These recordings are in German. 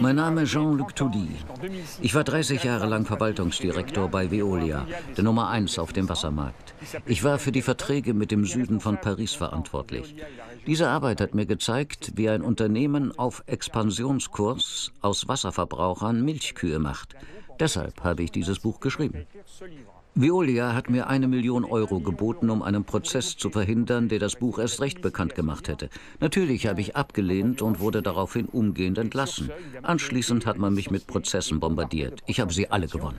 Mein Name ist Jean-Luc Toudy. Ich war 30 Jahre lang Verwaltungsdirektor bei Veolia, der Nummer 1 auf dem Wassermarkt. Ich war für die Verträge mit dem Süden von Paris verantwortlich. Diese Arbeit hat mir gezeigt, wie ein Unternehmen auf Expansionskurs aus Wasserverbrauchern Milchkühe macht. Deshalb habe ich dieses Buch geschrieben. Veolia hat mir eine Million Euro geboten, um einen Prozess zu verhindern, der das Buch erst recht bekannt gemacht hätte. Natürlich habe ich abgelehnt und wurde daraufhin umgehend entlassen. Anschließend hat man mich mit Prozessen bombardiert. Ich habe sie alle gewonnen.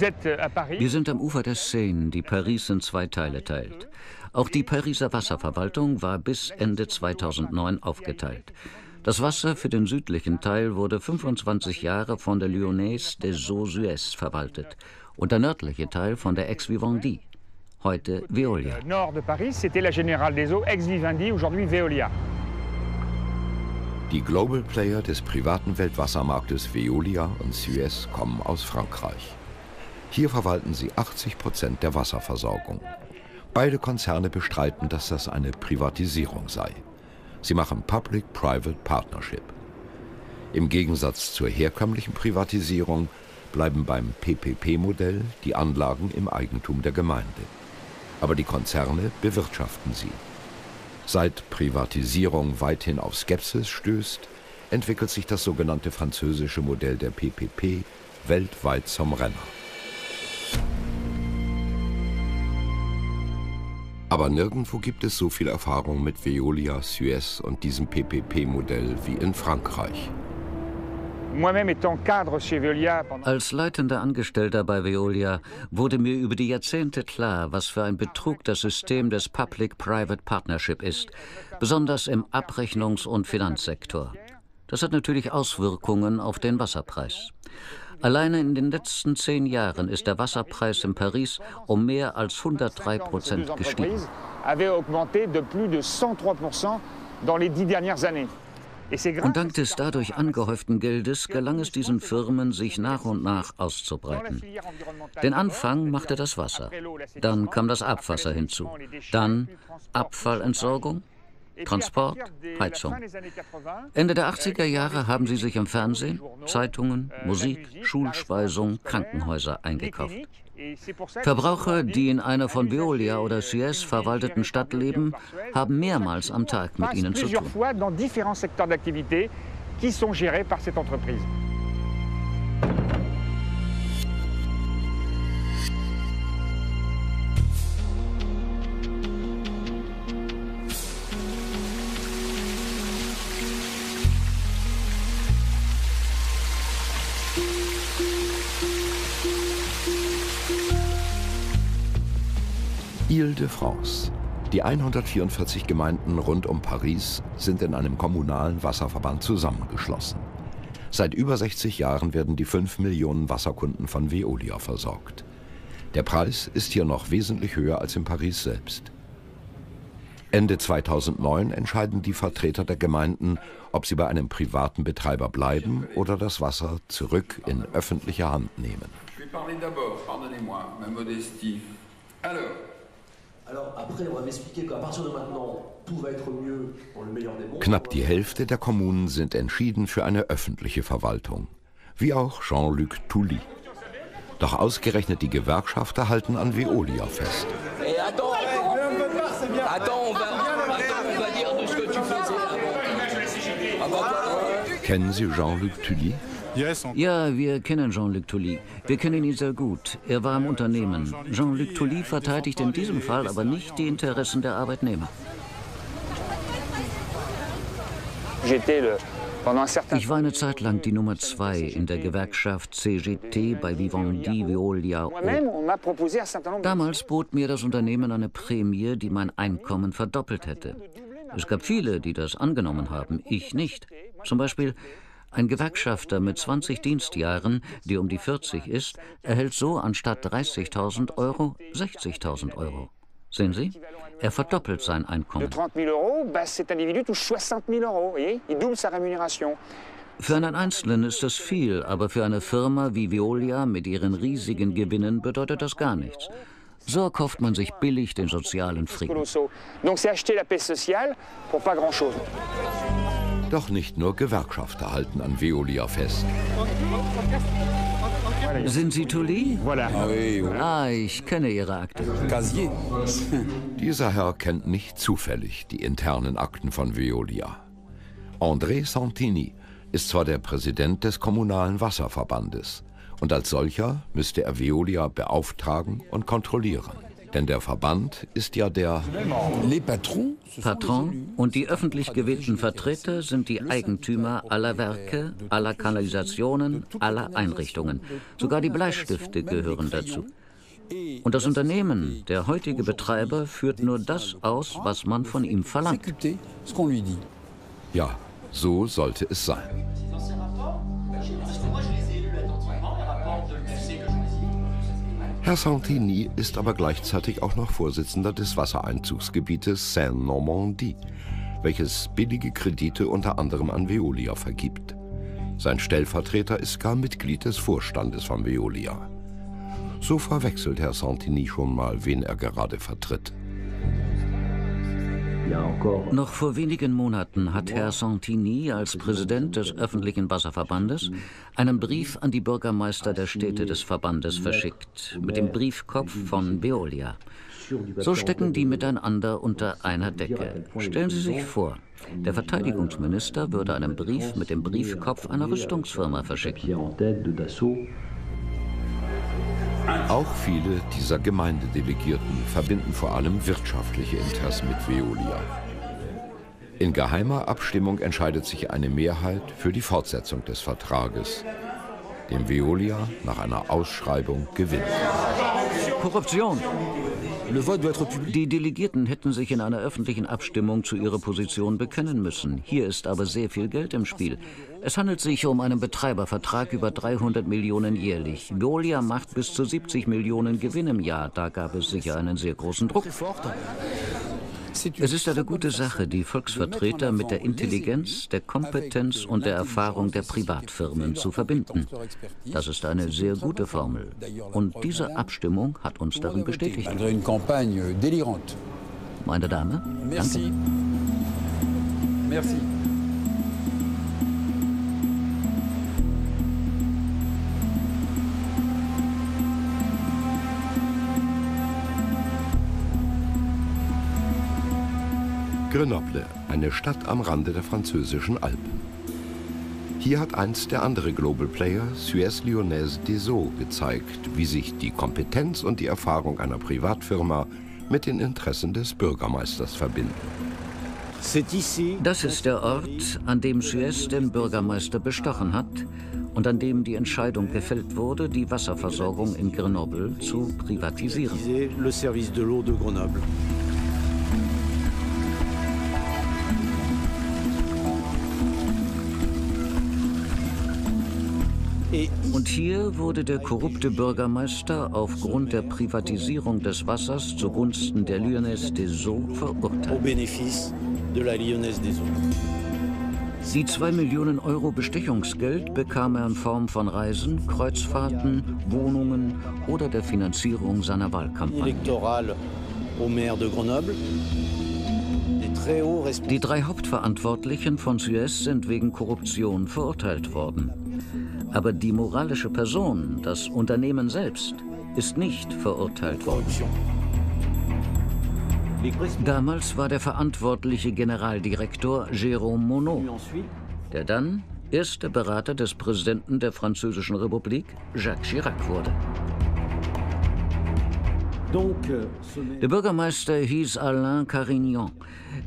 Wir sind am Ufer der Seine, die Paris in zwei Teile teilt. Auch die Pariser Wasserverwaltung war bis Ende 2009 aufgeteilt. Das Wasser für den südlichen Teil wurde 25 Jahre von der Lyonnaise des Eaux Suez verwaltet und der nördliche Teil von der Ex Vivendi, heute Veolia. Nord de Paris, c'était la Générale des Eaux, Ex Vivendi, aujourd'hui Veolia. Die Global Player des privaten Weltwassermarktes Veolia und Suez kommen aus Frankreich. Hier verwalten sie 80 Prozent der Wasserversorgung. Beide Konzerne bestreiten, dass das eine Privatisierung sei. Sie machen Public-Private Partnership. Im Gegensatz zur herkömmlichen Privatisierung bleiben beim PPP-Modell die Anlagen im Eigentum der Gemeinde. Aber die Konzerne bewirtschaften sie. Seit Privatisierung weithin auf Skepsis stößt, entwickelt sich das sogenannte französische Modell der PPP weltweit zum Renner. Aber nirgendwo gibt es so viel Erfahrung mit Veolia, Suez und diesem PPP-Modell wie in Frankreich. Als leitender Angestellter bei Veolia wurde mir über die Jahrzehnte klar, was für ein Betrug das System des Public-Private Partnership ist, besonders im Abrechnungs- und Finanzsektor. Das hat natürlich Auswirkungen auf den Wasserpreis. Alleine in den letzten zehn Jahren ist der Wasserpreis in Paris um mehr als 103 Prozent gestiegen. Und dank des dadurch angehäuften Geldes gelang es diesen Firmen, sich nach und nach auszubreiten. Den Anfang machte das Wasser. Dann kam das Abwasser hinzu. Dann Abfallentsorgung Transport, Heizung. Ende der 80er Jahre haben sie sich im Fernsehen, Zeitungen, Musik, Schulspeisung, Krankenhäuser eingekauft. Verbraucher, die in einer von Veolia oder Suez verwalteten Stadt leben, haben mehrmals am Tag mit ihnen zu tun. Ile-de-France. Die 144 Gemeinden rund um Paris sind in einem kommunalen Wasserverband zusammengeschlossen. Seit über 60 Jahren werden die 5 Millionen Wasserkunden von Veolia versorgt. Der Preis ist hier noch wesentlich höher als in Paris selbst. Ende 2009 entscheiden die Vertreter der Gemeinden, ob sie bei einem privaten Betreiber bleiben oder das Wasser zurück in öffentliche Hand nehmen. Knapp die Hälfte der Kommunen sind entschieden für eine öffentliche Verwaltung, wie auch Jean-Luc Touly. Doch ausgerechnet die Gewerkschafter halten an Veolia fest. Kennen Sie Jean-Luc Tully? Ja, wir kennen Jean-Luc Tully. Wir kennen ihn sehr gut. Er war im Unternehmen. Jean-Luc Tully verteidigt in diesem Fall aber nicht die Interessen der Arbeitnehmer. Ich war eine Zeit lang die Nummer zwei in der Gewerkschaft CGT bei Vivendi Veolia O. Damals bot mir das Unternehmen eine Prämie, die mein Einkommen verdoppelt hätte. Es gab viele, die das angenommen haben, ich nicht. Zum Beispiel ein Gewerkschafter mit 20 Dienstjahren, die um die 40 ist, erhält so anstatt 30.000 Euro 60.000 Euro. Sehen Sie? Er verdoppelt sein Einkommen. Für einen Einzelnen ist das viel, aber für eine Firma wie Veolia mit ihren riesigen Gewinnen bedeutet das gar nichts. So kauft man sich billig den sozialen Frieden. Doch nicht nur Gewerkschafter halten an Veolia fest. Sind Sie Tully? Ah, ich kenne Ihre Akte. Dieser Herr kennt nicht zufällig die internen Akten von Veolia. André Santini ist zwar der Präsident des Kommunalen Wasserverbandes und als solcher müsste er Veolia beauftragen und kontrollieren. Denn der Verband ist ja der Patron und die öffentlich gewählten Vertreter sind die Eigentümer aller Werke, aller Kanalisationen, aller Einrichtungen. Sogar die Bleistifte gehören dazu. Und das Unternehmen, der heutige Betreiber, führt nur das aus, was man von ihm verlangt. Ja, so sollte es sein. Herr Santini ist aber gleichzeitig auch noch Vorsitzender des Wassereinzugsgebietes Seine-Normandie, welches billige Kredite unter anderem an Veolia vergibt. Sein Stellvertreter ist gar Mitglied des Vorstandes von Veolia. So verwechselt Herr Santini schon mal, wen er gerade vertritt. Noch vor wenigen Monaten hat Herr Santini als Präsident des öffentlichen Wasserverbandes einen Brief an die Bürgermeister der Städte des Verbandes verschickt, mit dem Briefkopf von Veolia. So stecken die miteinander unter einer Decke. Stellen Sie sich vor, der Verteidigungsminister würde einen Brief mit dem Briefkopf einer Rüstungsfirma verschicken. Auch viele dieser Gemeindedelegierten verbinden vor allem wirtschaftliche Interessen mit Veolia. In geheimer Abstimmung entscheidet sich eine Mehrheit für die Fortsetzung des Vertrages, dem Veolia nach einer Ausschreibung gewinnt. Korruption! Die Delegierten hätten sich in einer öffentlichen Abstimmung zu ihrer Position bekennen müssen. Hier ist aber sehr viel Geld im Spiel. Es handelt sich um einen Betreibervertrag über 300 Millionen jährlich. Veolia macht bis zu 70 Millionen Gewinn im Jahr. Da gab es sicher einen sehr großen Druck. Es ist eine gute Sache, die Volksvertreter mit der Intelligenz, der Kompetenz und der Erfahrung der Privatfirmen zu verbinden. Das ist eine sehr gute Formel. Und diese Abstimmung hat uns darin bestätigt. Meine Dame, danke. Merci. Grenoble, eine Stadt am Rande der französischen Alpen. Hier hat einst der andere Global Player, Suez Lyonnaise des Eaux, gezeigt, wie sich die Kompetenz und die Erfahrung einer Privatfirma mit den Interessen des Bürgermeisters verbinden. Das ist der Ort, an dem Suez den Bürgermeister bestochen hat und an dem die Entscheidung gefällt wurde, die Wasserversorgung in Grenoble zu privatisieren. Und hier wurde der korrupte Bürgermeister aufgrund der Privatisierung des Wassers zugunsten der Lyonnaise des Eaux verurteilt. Die 2 Millionen Euro Bestechungsgeld bekam er in Form von Reisen, Kreuzfahrten, Wohnungen oder der Finanzierung seiner Wahlkampagne. Die drei Hauptverantwortlichen von Suez sind wegen Korruption verurteilt worden. Aber die moralische Person, das Unternehmen selbst, ist nicht verurteilt worden. Damals war der verantwortliche Generaldirektor Jérôme Monod, der dann erster Berater des Präsidenten der Französischen Republik, Jacques Chirac, wurde. Der Bürgermeister hieß Alain Carignan.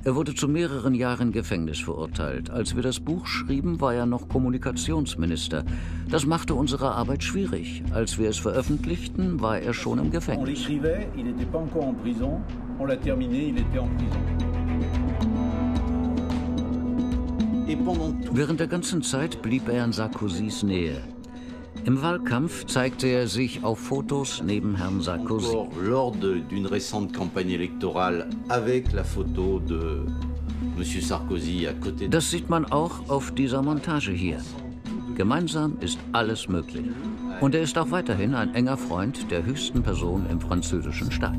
Er wurde zu mehreren Jahren Gefängnis verurteilt. Als wir das Buch schrieben, war er noch Kommunikationsminister. Das machte unsere Arbeit schwierig. Als wir es veröffentlichten, war er schon im Gefängnis. Während der ganzen Zeit blieb er in Sarkozys Nähe. Im Wahlkampf zeigte er sich auf Fotos neben Herrn Sarkozy. Lors d'une récente campagne électorale avec la photo de Monsieur Sarkozy à côté. Das sieht man auch auf dieser Montage hier. Gemeinsam ist alles möglich. Und er ist auch weiterhin ein enger Freund der höchsten Person im französischen Staat.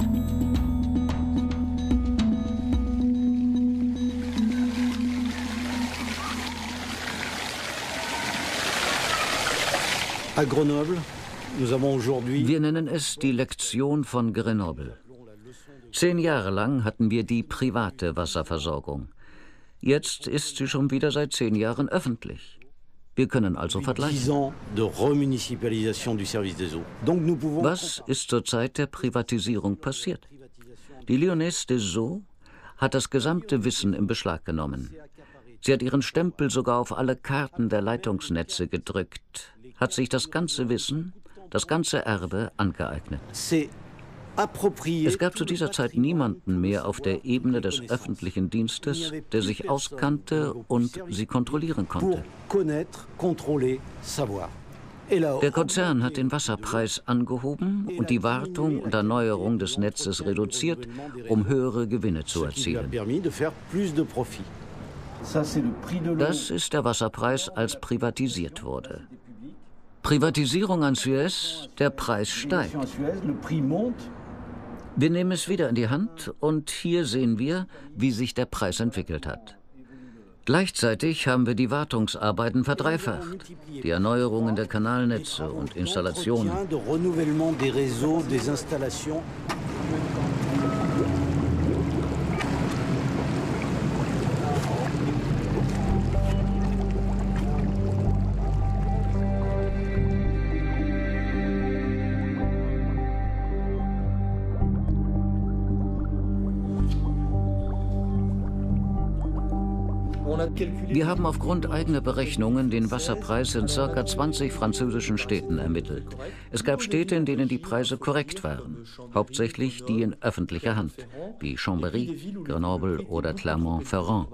Wir nennen es die Lektion von Grenoble. Zehn Jahre lang hatten wir die private Wasserversorgung. Jetzt ist sie schon wieder seit zehn Jahren öffentlich. Wir können also vergleichen. Was ist zur Zeit der Privatisierung passiert? Die Lyonnaise des Eaux hat das gesamte Wissen in Beschlag genommen. Sie hat ihren Stempel sogar auf alle Karten der Leitungsnetze gedrückt, hat sich das ganze Wissen, das ganze Erbe angeeignet. Es gab zu dieser Zeit niemanden mehr auf der Ebene des öffentlichen Dienstes, der sich auskannte und sie kontrollieren konnte. Der Konzern hat den Wasserpreis angehoben und die Wartung und Erneuerung des Netzes reduziert, um höhere Gewinne zu erzielen. Das ist der Wasserpreis, als privatisiert wurde. Privatisierung an Suez, der Preis steigt. Wir nehmen es wieder in die Hand und hier sehen wir, wie sich der Preis entwickelt hat. Gleichzeitig haben wir die Wartungsarbeiten verdreifacht, die Erneuerungen der Kanalnetze und Installationen. Wir haben aufgrund eigener Berechnungen den Wasserpreis in ca. 20 französischen Städten ermittelt. Es gab Städte, in denen die Preise korrekt waren, hauptsächlich die in öffentlicher Hand, wie Chambéry, Grenoble oder Clermont-Ferrand.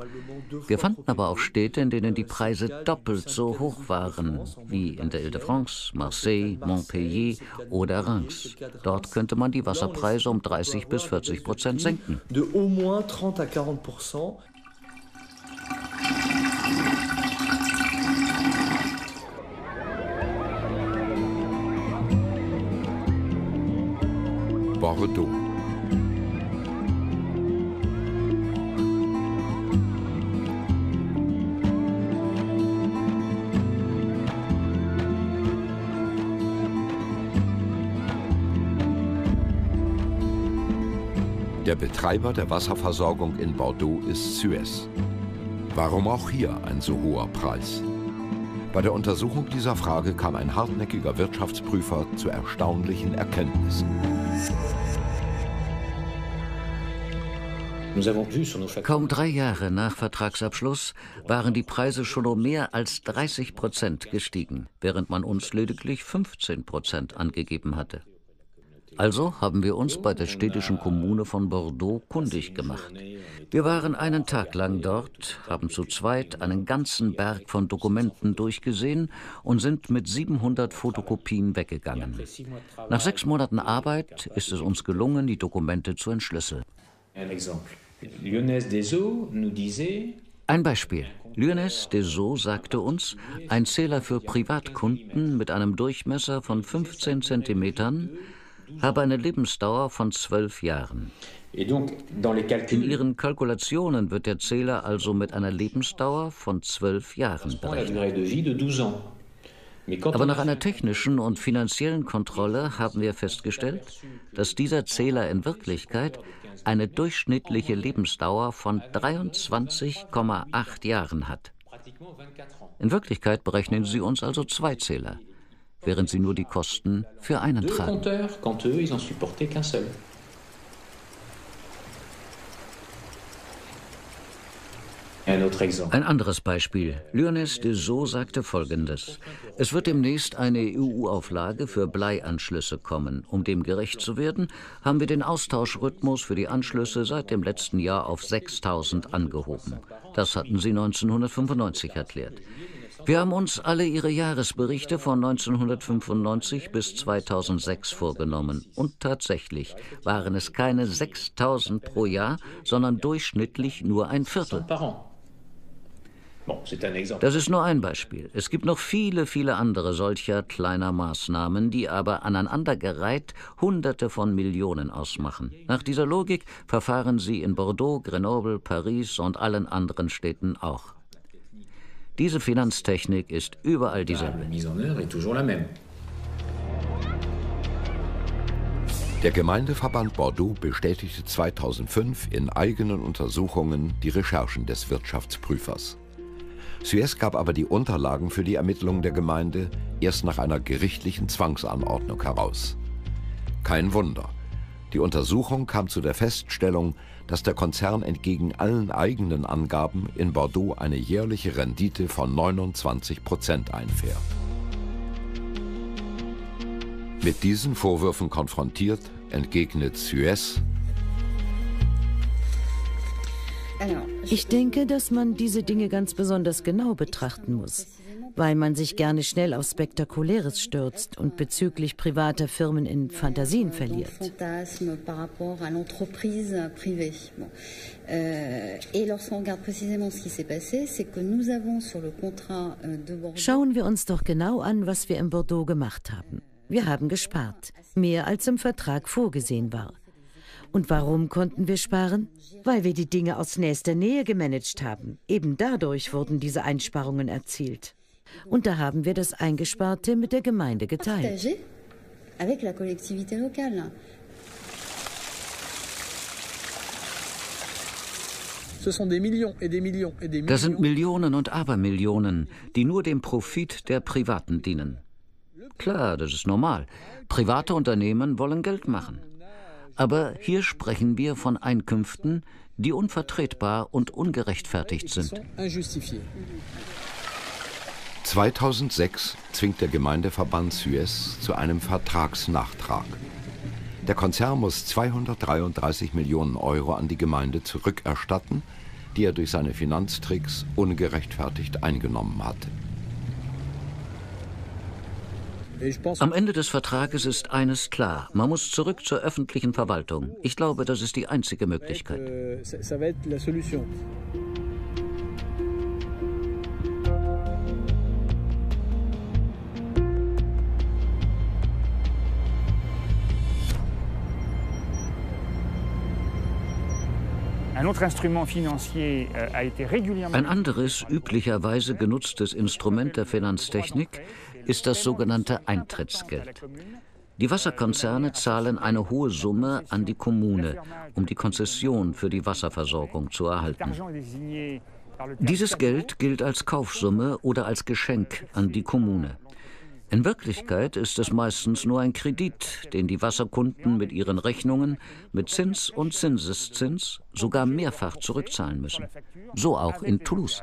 Wir fanden aber auch Städte, in denen die Preise doppelt so hoch waren, wie in der Ile-de-France, Marseille, Montpellier oder Reims. Dort könnte man die Wasserpreise um 30 bis 40 Prozent senken. Bordeaux. Der Betreiber der Wasserversorgung in Bordeaux ist Suez. Warum auch hier ein so hoher Preis? Bei der Untersuchung dieser Frage kam ein hartnäckiger Wirtschaftsprüfer zu erstaunlichen Erkenntnissen. Kaum drei Jahre nach Vertragsabschluss waren die Preise schon um mehr als 30 Prozent gestiegen, während man uns lediglich 15 Prozent angegeben hatte. Also haben wir uns bei der städtischen Kommune von Bordeaux kundig gemacht. Wir waren einen Tag lang dort, haben zu zweit einen ganzen Berg von Dokumenten durchgesehen und sind mit 700 Fotokopien weggegangen. Nach sechs Monaten Arbeit ist es uns gelungen, die Dokumente zu entschlüsseln. Ein Beispiel. Lyonnaise Desault sagte uns, ein Zähler für Privatkunden mit einem Durchmesser von 15 Zentimetern habe eine Lebensdauer von zwölf Jahren. In ihren Kalkulationen wird der Zähler also mit einer Lebensdauer von zwölf Jahren berechnet. Aber nach einer technischen und finanziellen Kontrolle haben wir festgestellt, dass dieser Zähler in Wirklichkeit eine durchschnittliche Lebensdauer von 23,8 Jahren hat. In Wirklichkeit berechnen sie uns also zwei Zähler während sie nur die Kosten für einen tragen. Ein anderes Beispiel. Lyonès de Sceaux sagte Folgendes. Es wird demnächst eine EU-Auflage für Bleianschlüsse kommen. Um dem gerecht zu werden, haben wir den Austauschrhythmus für die Anschlüsse seit dem letzten Jahr auf 6000 angehoben. Das hatten sie 1995 erklärt. Wir haben uns alle ihre Jahresberichte von 1995 bis 2006 vorgenommen. Und tatsächlich waren es keine 6000 pro Jahr, sondern durchschnittlich nur ein Viertel. Das ist nur ein Beispiel. Es gibt noch viele, viele andere solcher kleiner Maßnahmen, die aber aneinandergereiht Hunderte von Millionen ausmachen. Nach dieser Logik verfahren sie in Bordeaux, Grenoble, Paris und allen anderen Städten auch. Diese Finanztechnik ist überall dieselbe. Der Gemeindeverband Bordeaux bestätigte 2005 in eigenen Untersuchungen die Recherchen des Wirtschaftsprüfers. Suez gab aber die Unterlagen für die Ermittlungen der Gemeinde erst nach einer gerichtlichen Zwangsanordnung heraus. Kein Wunder. Die Untersuchung kam zu der Feststellung, dass der Konzern entgegen allen eigenen Angaben in Bordeaux eine jährliche Rendite von 29 Prozent einfährt. Mit diesen Vorwürfen konfrontiert, entgegnet Suez, ich denke, dass man diese Dinge ganz besonders genau betrachten muss, weil man sich gerne schnell auf Spektakuläres stürzt und bezüglich privater Firmen in Fantasien verliert. Schauen wir uns doch genau an, was wir in Bordeaux gemacht haben. Wir haben gespart, mehr als im Vertrag vorgesehen war. Und warum konnten wir sparen? Weil wir die Dinge aus nächster Nähe gemanagt haben. Eben dadurch wurden diese Einsparungen erzielt. Und da haben wir das Eingesparte mit der Gemeinde geteilt. Das sind Millionen und Abermillionen, die nur dem Profit der Privaten dienen. Klar, das ist normal. Private Unternehmen wollen Geld machen. Aber hier sprechen wir von Einkünften, die unvertretbar und ungerechtfertigt sind. 2006 zwingt der Gemeindeverband Suez zu einem Vertragsnachtrag. Der Konzern muss 233 Millionen Euro an die Gemeinde zurückerstatten, die er durch seine Finanztricks ungerechtfertigt eingenommen hatte. Am Ende des Vertrages ist eines klar. Man muss zurück zur öffentlichen Verwaltung. Ich glaube, das ist die einzige Möglichkeit. Ein anderes, üblicherweise genutztes Instrument der Finanztechnik ist das sogenannte Eintrittsgeld. Die Wasserkonzerne zahlen eine hohe Summe an die Kommune, um die Konzession für die Wasserversorgung zu erhalten. Dieses Geld gilt als Kaufsumme oder als Geschenk an die Kommune. In Wirklichkeit ist es meistens nur ein Kredit, den die Wasserkunden mit ihren Rechnungen mit Zins und Zinseszins sogar mehrfach zurückzahlen müssen. So auch in Toulouse.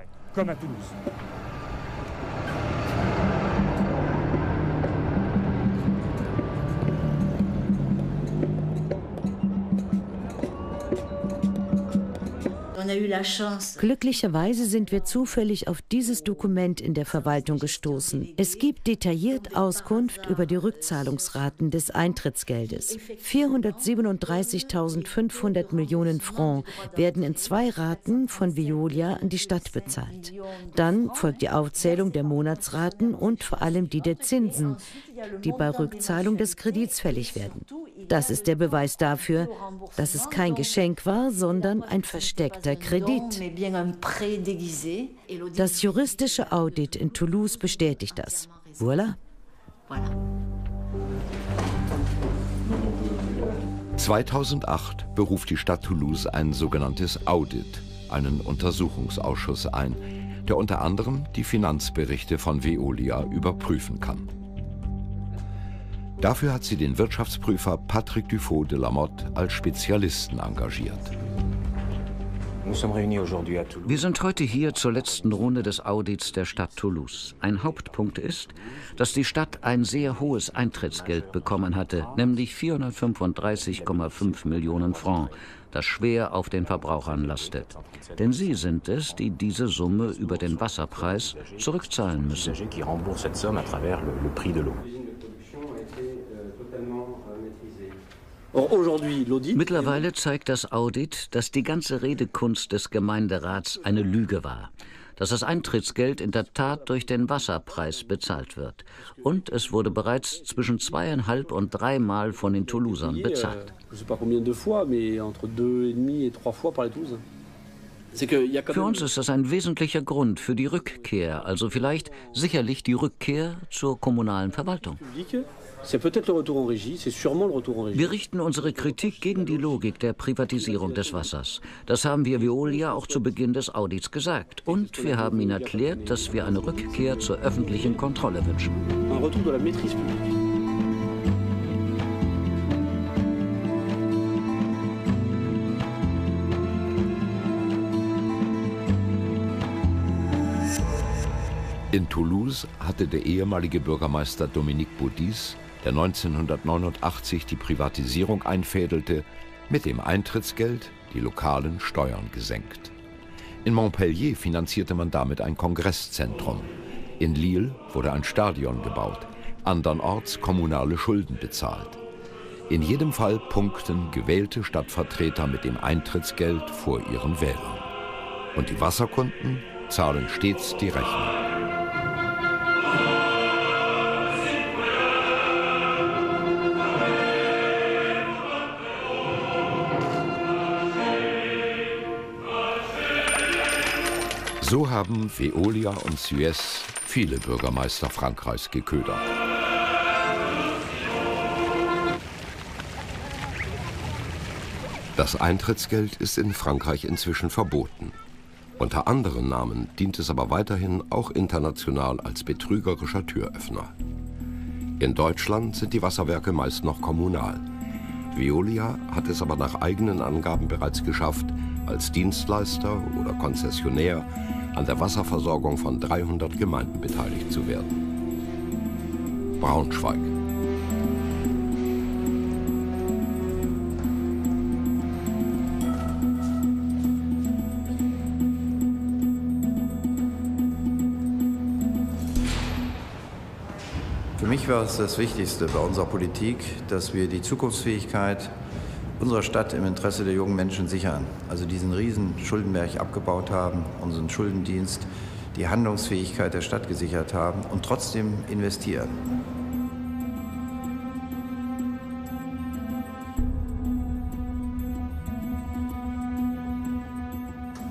Glücklicherweise sind wir zufällig auf dieses Dokument in der Verwaltung gestoßen. Es gibt detailliert Auskunft über die Rückzahlungsraten des Eintrittsgeldes. 437.500 Millionen Franc werden in zwei Raten von Veolia an die Stadt bezahlt. Dann folgt die Aufzählung der Monatsraten und vor allem die der Zinsen, die bei Rückzahlung des Kredits fällig werden. Das ist der Beweis dafür, dass es kein Geschenk war, sondern ein versteckter Kredit. Das juristische Audit in Toulouse bestätigt das. Voilà. 2008 beruft die Stadt Toulouse ein sogenanntes Audit, einen Untersuchungsausschuss ein, der unter anderem die Finanzberichte von Veolia überprüfen kann. Dafür hat sie den Wirtschaftsprüfer Patrick Dufaux de la Motte als Spezialisten engagiert. Wir sind heute hier zur letzten Runde des Audits der Stadt Toulouse. Ein Hauptpunkt ist, dass die Stadt ein sehr hohes Eintrittsgeld bekommen hatte, nämlich 435,5 Millionen Francs, das schwer auf den Verbrauchern lastet. Denn sie sind es, die diese Summe über den Wasserpreis zurückzahlen müssen. Mittlerweile zeigt das Audit, dass die ganze Redekunst des Gemeinderats eine Lüge war dass das Eintrittsgeld in der Tat durch den Wasserpreis bezahlt wird. Und es wurde bereits zwischen zweieinhalb und dreimal von den Toulousern bezahlt. Für uns ist das ein wesentlicher Grund für die Rückkehr, also vielleicht sicherlich die Rückkehr zur kommunalen Verwaltung. Wir richten unsere Kritik gegen die Logik der Privatisierung des Wassers. Das haben wir Veolia auch zu Beginn des Audits gesagt. Und wir haben ihnen erklärt, dass wir eine Rückkehr zur öffentlichen Kontrolle wünschen. In Toulouse hatte der ehemalige Bürgermeister Dominique Baudis der 1989 die Privatisierung einfädelte, mit dem Eintrittsgeld die lokalen Steuern gesenkt. In Montpellier finanzierte man damit ein Kongresszentrum. In Lille wurde ein Stadion gebaut, andernorts kommunale Schulden bezahlt. In jedem Fall punkten gewählte Stadtvertreter mit dem Eintrittsgeld vor ihren Wählern. Und die Wasserkunden zahlen stets die Rechnung. So haben Veolia und Suez viele Bürgermeister Frankreichs geködert. Das Eintrittsgeld ist in Frankreich inzwischen verboten. Unter anderen Namen dient es aber weiterhin auch international als betrügerischer Türöffner. In Deutschland sind die Wasserwerke meist noch kommunal. Veolia hat es aber nach eigenen Angaben bereits geschafft, als Dienstleister oder Konzessionär an der Wasserversorgung von 300 Gemeinden beteiligt zu werden. Braunschweig. Für mich war es das Wichtigste bei unserer Politik, dass wir die Zukunftsfähigkeit unserer Stadt im Interesse der jungen Menschen sichern. Also diesen riesen Schuldenberg abgebaut haben, unseren Schuldendienst, die Handlungsfähigkeit der Stadt gesichert haben und trotzdem investieren.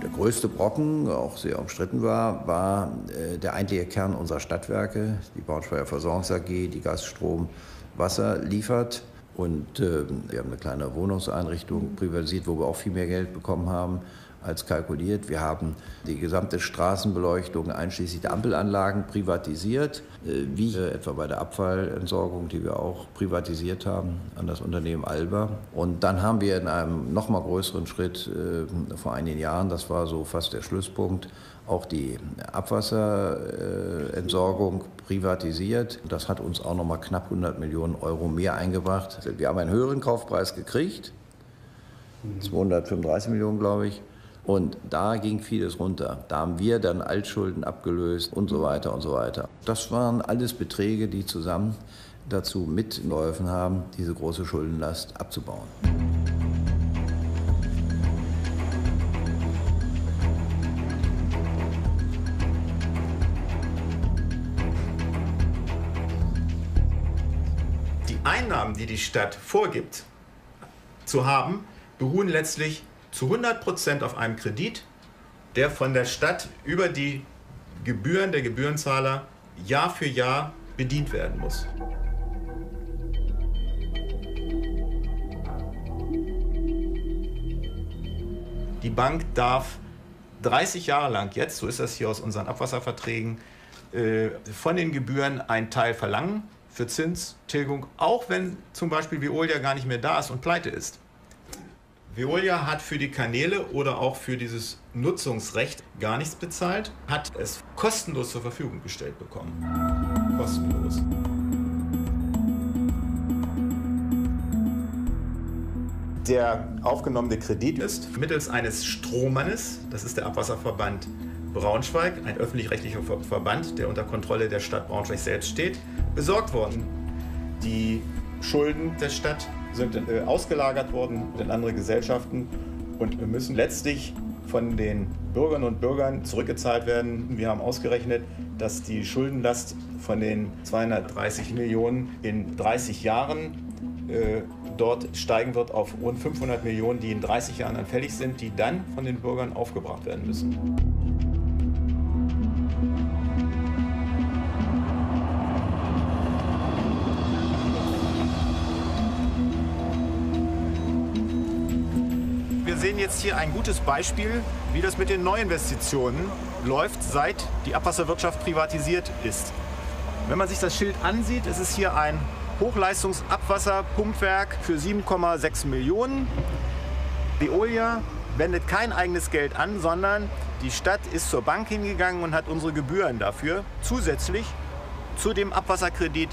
Der größte Brocken, auch sehr umstritten war, war äh, der eigentliche Kern unserer Stadtwerke, die Braunschweiger Versorgungs AG, die Gas, Strom, Wasser liefert. Und äh, wir haben eine kleine Wohnungseinrichtung privatisiert, wo wir auch viel mehr Geld bekommen haben als kalkuliert. Wir haben die gesamte Straßenbeleuchtung einschließlich der Ampelanlagen privatisiert, äh, wie äh, etwa bei der Abfallentsorgung, die wir auch privatisiert haben an das Unternehmen Alba. Und dann haben wir in einem noch mal größeren Schritt äh, vor einigen Jahren, das war so fast der Schlusspunkt, auch die Abwasserentsorgung privatisiert. Das hat uns auch noch mal knapp 100 Millionen Euro mehr eingebracht. Wir haben einen höheren Kaufpreis gekriegt, 235 Millionen, glaube ich. Und da ging vieles runter. Da haben wir dann Altschulden abgelöst und so weiter und so weiter. Das waren alles Beträge, die zusammen dazu mitgeholfen haben, diese große Schuldenlast abzubauen. Einnahmen, die die Stadt vorgibt zu haben, beruhen letztlich zu 100 Prozent auf einem Kredit, der von der Stadt über die Gebühren der Gebührenzahler Jahr für Jahr bedient werden muss. Die Bank darf 30 Jahre lang jetzt, so ist das hier aus unseren Abwasserverträgen, äh, von den Gebühren einen Teil verlangen für Zinstilgung, auch wenn zum Beispiel Veolia gar nicht mehr da ist und pleite ist. Veolia hat für die Kanäle oder auch für dieses Nutzungsrecht gar nichts bezahlt, hat es kostenlos zur Verfügung gestellt bekommen. Kostenlos. Der aufgenommene Kredit ist mittels eines Strohmannes, das ist der Abwasserverband Braunschweig, ein öffentlich-rechtlicher Verband, der unter Kontrolle der Stadt Braunschweig selbst steht, besorgt worden. Die Schulden der Stadt sind äh, ausgelagert worden in andere Gesellschaften und müssen letztlich von den Bürgerinnen und Bürgern zurückgezahlt werden. Wir haben ausgerechnet, dass die Schuldenlast von den 230 Millionen in 30 Jahren äh, dort steigen wird auf rund 500 Millionen, die in 30 Jahren dann fällig sind, die dann von den Bürgern aufgebracht werden müssen. Jetzt hier ein gutes Beispiel, wie das mit den Neuinvestitionen läuft, seit die Abwasserwirtschaft privatisiert ist. Wenn man sich das Schild ansieht, ist es hier ein Hochleistungsabwasserpumpwerk für 7,6 Millionen. Veolia wendet kein eigenes Geld an, sondern die Stadt ist zur Bank hingegangen und hat unsere Gebühren dafür zusätzlich zu dem Abwasserkredit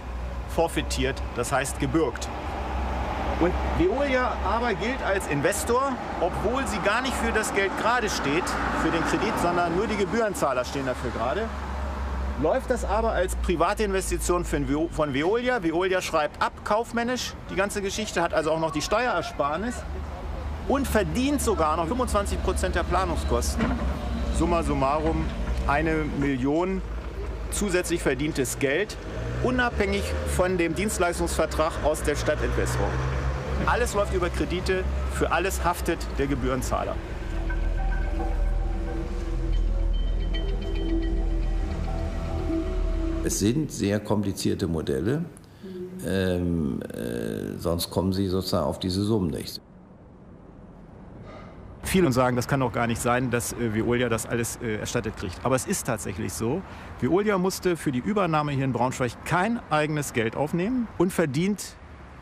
forfitiert, das heißt gebürgt. Und Veolia aber gilt als Investor, obwohl sie gar nicht für das Geld gerade steht, für den Kredit, sondern nur die Gebührenzahler stehen dafür gerade läuft das aber als private Investition von Veolia. Veolia schreibt ab, kaufmännisch die ganze Geschichte, hat also auch noch die Steuerersparnis und verdient sogar noch 25 Prozent der Planungskosten. Summa summarum eine Million zusätzlich verdientes Geld, unabhängig von dem Dienstleistungsvertrag aus der Stadtentwässerung. Alles läuft über Kredite, für alles haftet der Gebührenzahler. Es sind sehr komplizierte Modelle, ähm, äh, sonst kommen Sie sozusagen auf diese Summen nicht. Viele sagen, das kann doch gar nicht sein, dass äh, Veolia das alles äh, erstattet kriegt. Aber es ist tatsächlich so. Veolia musste für die Übernahme hier in Braunschweig kein eigenes Geld aufnehmen und verdient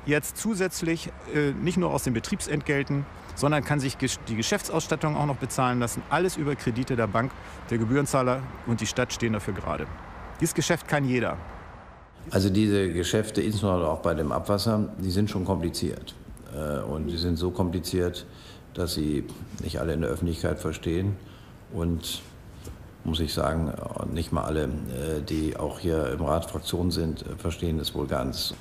jetzt zusätzlich äh, nicht nur aus den Betriebsentgelten, sondern kann sich die Geschäftsausstattung auch noch bezahlen lassen. Alles über Kredite der Bank. Der Gebührenzahler und die Stadt stehen dafür gerade. Dieses Geschäft kann jeder. Also diese Geschäfte, insbesondere auch bei dem Abwasser, die sind schon kompliziert. Äh, und die sind so kompliziert, dass sie nicht alle in der Öffentlichkeit verstehen. Und muss ich sagen, nicht mal alle, äh, die auch hier im Rat Fraktion sind, äh, verstehen es wohl ganz.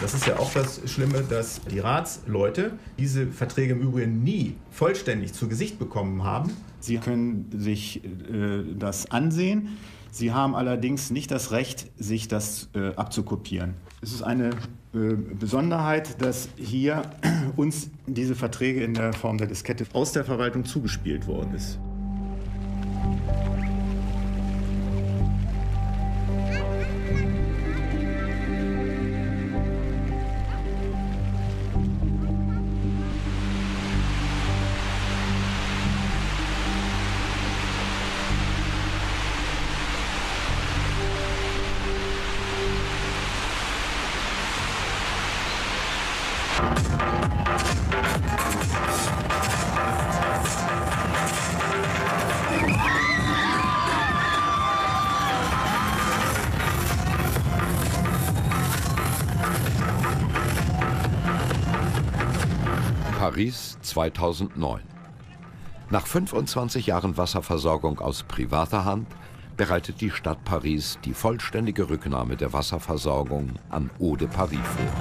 Das ist ja auch das Schlimme, dass die Ratsleute diese Verträge im Übrigen nie vollständig zu Gesicht bekommen haben. Sie können sich äh, das ansehen. Sie haben allerdings nicht das Recht, sich das äh, abzukopieren. Es ist eine äh, Besonderheit, dass hier uns diese Verträge in der Form der Diskette aus der Verwaltung zugespielt worden ist. 2009. Nach 25 Jahren Wasserversorgung aus privater Hand bereitet die Stadt Paris die vollständige Rücknahme der Wasserversorgung an Eau de Paris vor.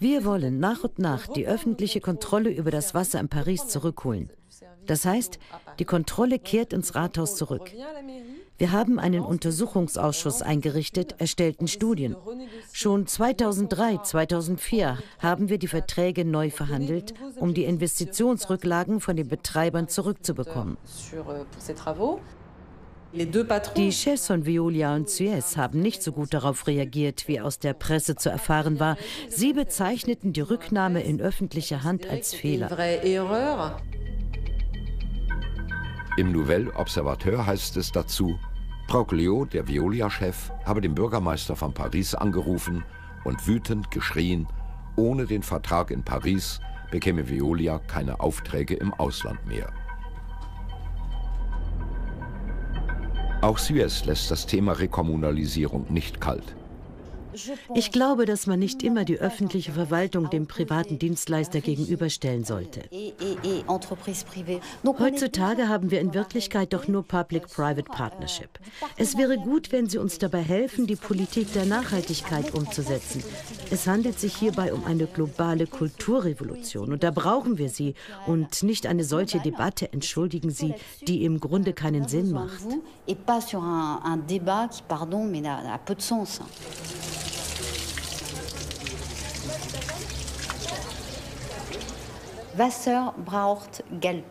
Wir wollen nach und nach die öffentliche Kontrolle über das Wasser in Paris zurückholen. Das heißt, die Kontrolle kehrt ins Rathaus zurück. Wir haben einen Untersuchungsausschuss eingerichtet, erstellten Studien. Schon 2003, 2004 haben wir die Verträge neu verhandelt, um die Investitionsrücklagen von den Betreibern zurückzubekommen. Die Chefs von Veolia und Suez haben nicht so gut darauf reagiert, wie aus der Presse zu erfahren war. Sie bezeichneten die Rücknahme in öffentlicher Hand als Fehler. Im Nouvel Observateur heißt es dazu, Proclio, der Veolia-Chef, habe den Bürgermeister von Paris angerufen und wütend geschrien, ohne den Vertrag in Paris bekäme Veolia keine Aufträge im Ausland mehr. Auch Suez lässt das Thema Rekommunalisierung nicht kalt. Ich glaube, dass man nicht immer die öffentliche Verwaltung dem privaten Dienstleister gegenüberstellen sollte. Heutzutage haben wir in Wirklichkeit doch nur Public-Private Partnership. Es wäre gut, wenn Sie uns dabei helfen, die Politik der Nachhaltigkeit umzusetzen. Es handelt sich hierbei um eine globale Kulturrevolution und da brauchen wir Sie und nicht eine solche Debatte, entschuldigen Sie, die im Grunde keinen Sinn macht. Wasser braucht Geld.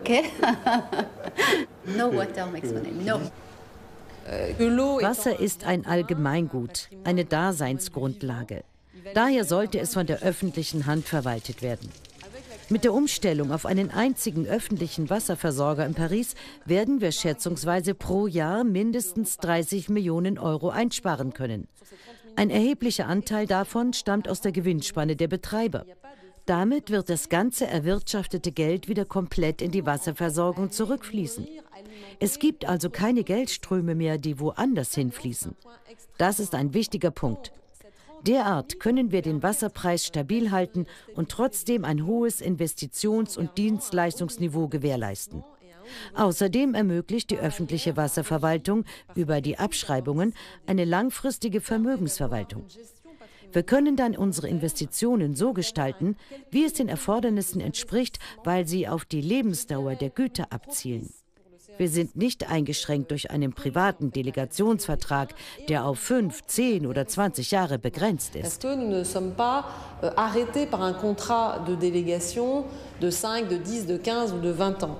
Okay? no water makes money. No. Wasser ist ein Allgemeingut, eine Daseinsgrundlage. Daher sollte es von der öffentlichen Hand verwaltet werden. Mit der Umstellung auf einen einzigen öffentlichen Wasserversorger in Paris werden wir schätzungsweise pro Jahr mindestens 30 Millionen Euro einsparen können. Ein erheblicher Anteil davon stammt aus der Gewinnspanne der Betreiber. Damit wird das ganze erwirtschaftete Geld wieder komplett in die Wasserversorgung zurückfließen. Es gibt also keine Geldströme mehr, die woanders hinfließen. Das ist ein wichtiger Punkt. Derart können wir den Wasserpreis stabil halten und trotzdem ein hohes Investitions- und Dienstleistungsniveau gewährleisten. Außerdem ermöglicht die öffentliche Wasserverwaltung über die Abschreibungen eine langfristige Vermögensverwaltung. Wir können dann unsere Investitionen so gestalten, wie es den Erfordernissen entspricht, weil sie auf die Lebensdauer der Güter abzielen. Wir sind nicht eingeschränkt durch einen privaten Delegationsvertrag, der auf fünf, zehn oder 20 Jahre begrenzt ist. Nous ne sommes pas euh, arrêtés par un contrat de délégation de 5, de 10, de 15 ou de 20 ans.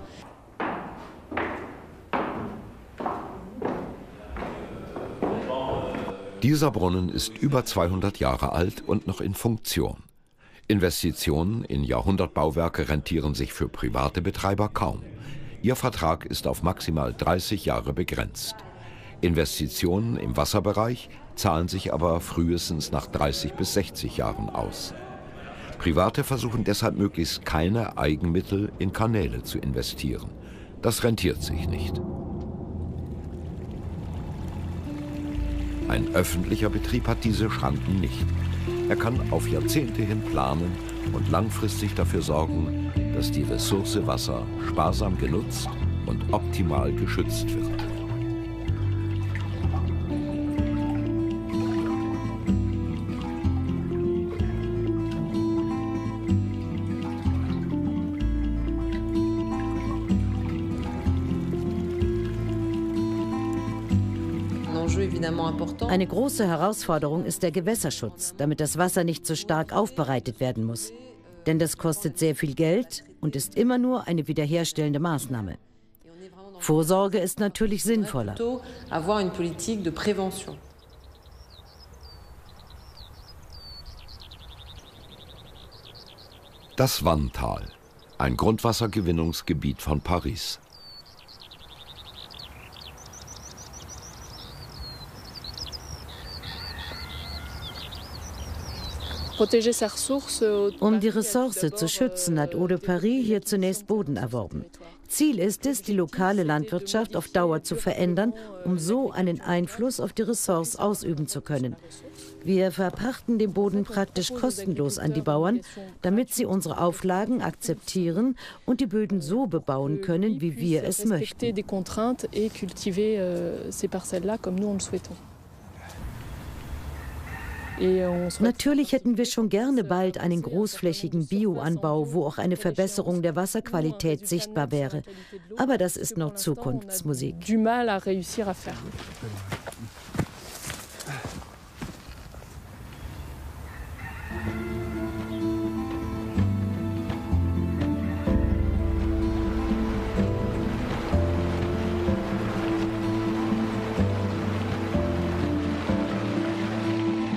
Dieser Brunnen ist über 200 Jahre alt und noch in Funktion. Investitionen in Jahrhundertbauwerke rentieren sich für private Betreiber kaum. Ihr Vertrag ist auf maximal 30 Jahre begrenzt. Investitionen im Wasserbereich zahlen sich aber frühestens nach 30 bis 60 Jahren aus. Private versuchen deshalb möglichst keine Eigenmittel in Kanäle zu investieren. Das rentiert sich nicht. Ein öffentlicher Betrieb hat diese Schranken nicht. Er kann auf Jahrzehnte hin planen und langfristig dafür sorgen, dass die Ressource Wasser sparsam genutzt und optimal geschützt wird. Eine große Herausforderung ist der Gewässerschutz, damit das Wasser nicht so stark aufbereitet werden muss. Denn das kostet sehr viel Geld und ist immer nur eine wiederherstellende Maßnahme. Vorsorge ist natürlich sinnvoller. Das Wanntal, ein Grundwassergewinnungsgebiet von Paris. Um die Ressource zu schützen, hat Eau de Paris hier zunächst Boden erworben. Ziel ist es, die lokale Landwirtschaft auf Dauer zu verändern, um so einen Einfluss auf die Ressource ausüben zu können. Wir verpachten den Boden praktisch kostenlos an die Bauern, damit sie unsere Auflagen akzeptieren und die Böden so bebauen können, wie wir es möchten. Natürlich hätten wir schon gerne bald einen großflächigen Bioanbau, wo auch eine Verbesserung der Wasserqualität sichtbar wäre. Aber das ist noch Zukunftsmusik.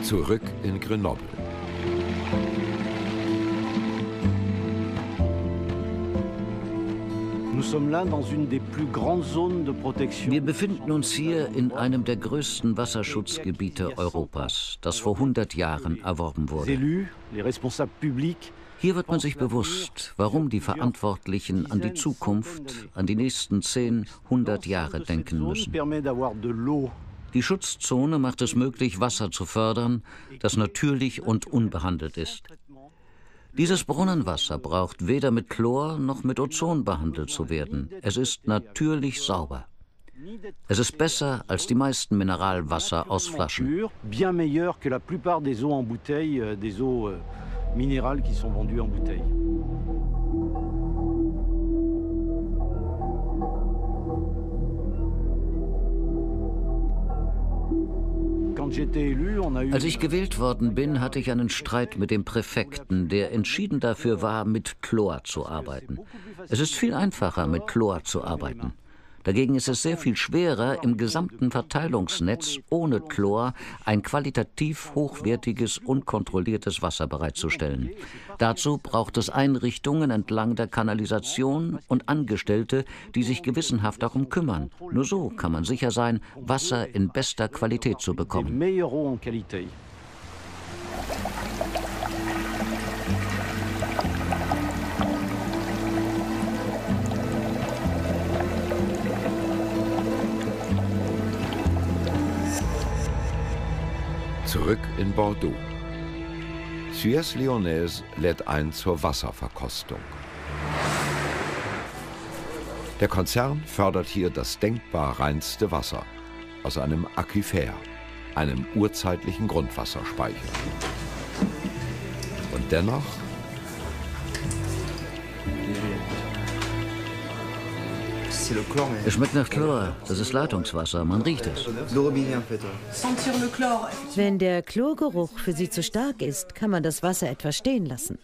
Zurück in Grenoble. Wir befinden uns hier in einem der größten Wasserschutzgebiete Europas, das vor 100 Jahren erworben wurde. Hier wird man sich bewusst, warum die Verantwortlichen an die Zukunft, an die nächsten 10, 100 Jahre denken müssen. Die Schutzzone macht es möglich, Wasser zu fördern, das natürlich und unbehandelt ist. Dieses Brunnenwasser braucht weder mit Chlor noch mit Ozon behandelt zu werden. Es ist natürlich sauber. Es ist besser als die meisten Mineralwasser aus Flaschen. Bien meilleur que la plupart des eaux en bouteille, euh, des eaux euh, minérales qui sont vendues en bouteille. Als ich gewählt worden bin, hatte ich einen Streit mit dem Präfekten, der entschieden dafür war, mit Chlor zu arbeiten. Es ist viel einfacher, mit Chlor zu arbeiten. Dagegen ist es sehr viel schwerer, im gesamten Verteilungsnetz ohne Chlor ein qualitativ hochwertiges, unkontrolliertes Wasser bereitzustellen. Dazu braucht es Einrichtungen entlang der Kanalisation und Angestellte, die sich gewissenhaft darum kümmern. Nur so kann man sicher sein, Wasser in bester Qualität zu bekommen. Zurück in Bordeaux. Suez Lyonnaise lädt ein zur Wasserverkostung. Der Konzern fördert hier das denkbar reinste Wasser aus einem Aquifer, einem urzeitlichen Grundwasserspeicher. Und dennoch Es schmeckt nach Chlor. Das ist Leitungswasser. Man riecht es. Wenn der Chlorgeruch für Sie zu stark ist, kann man das Wasser etwas stehen lassen.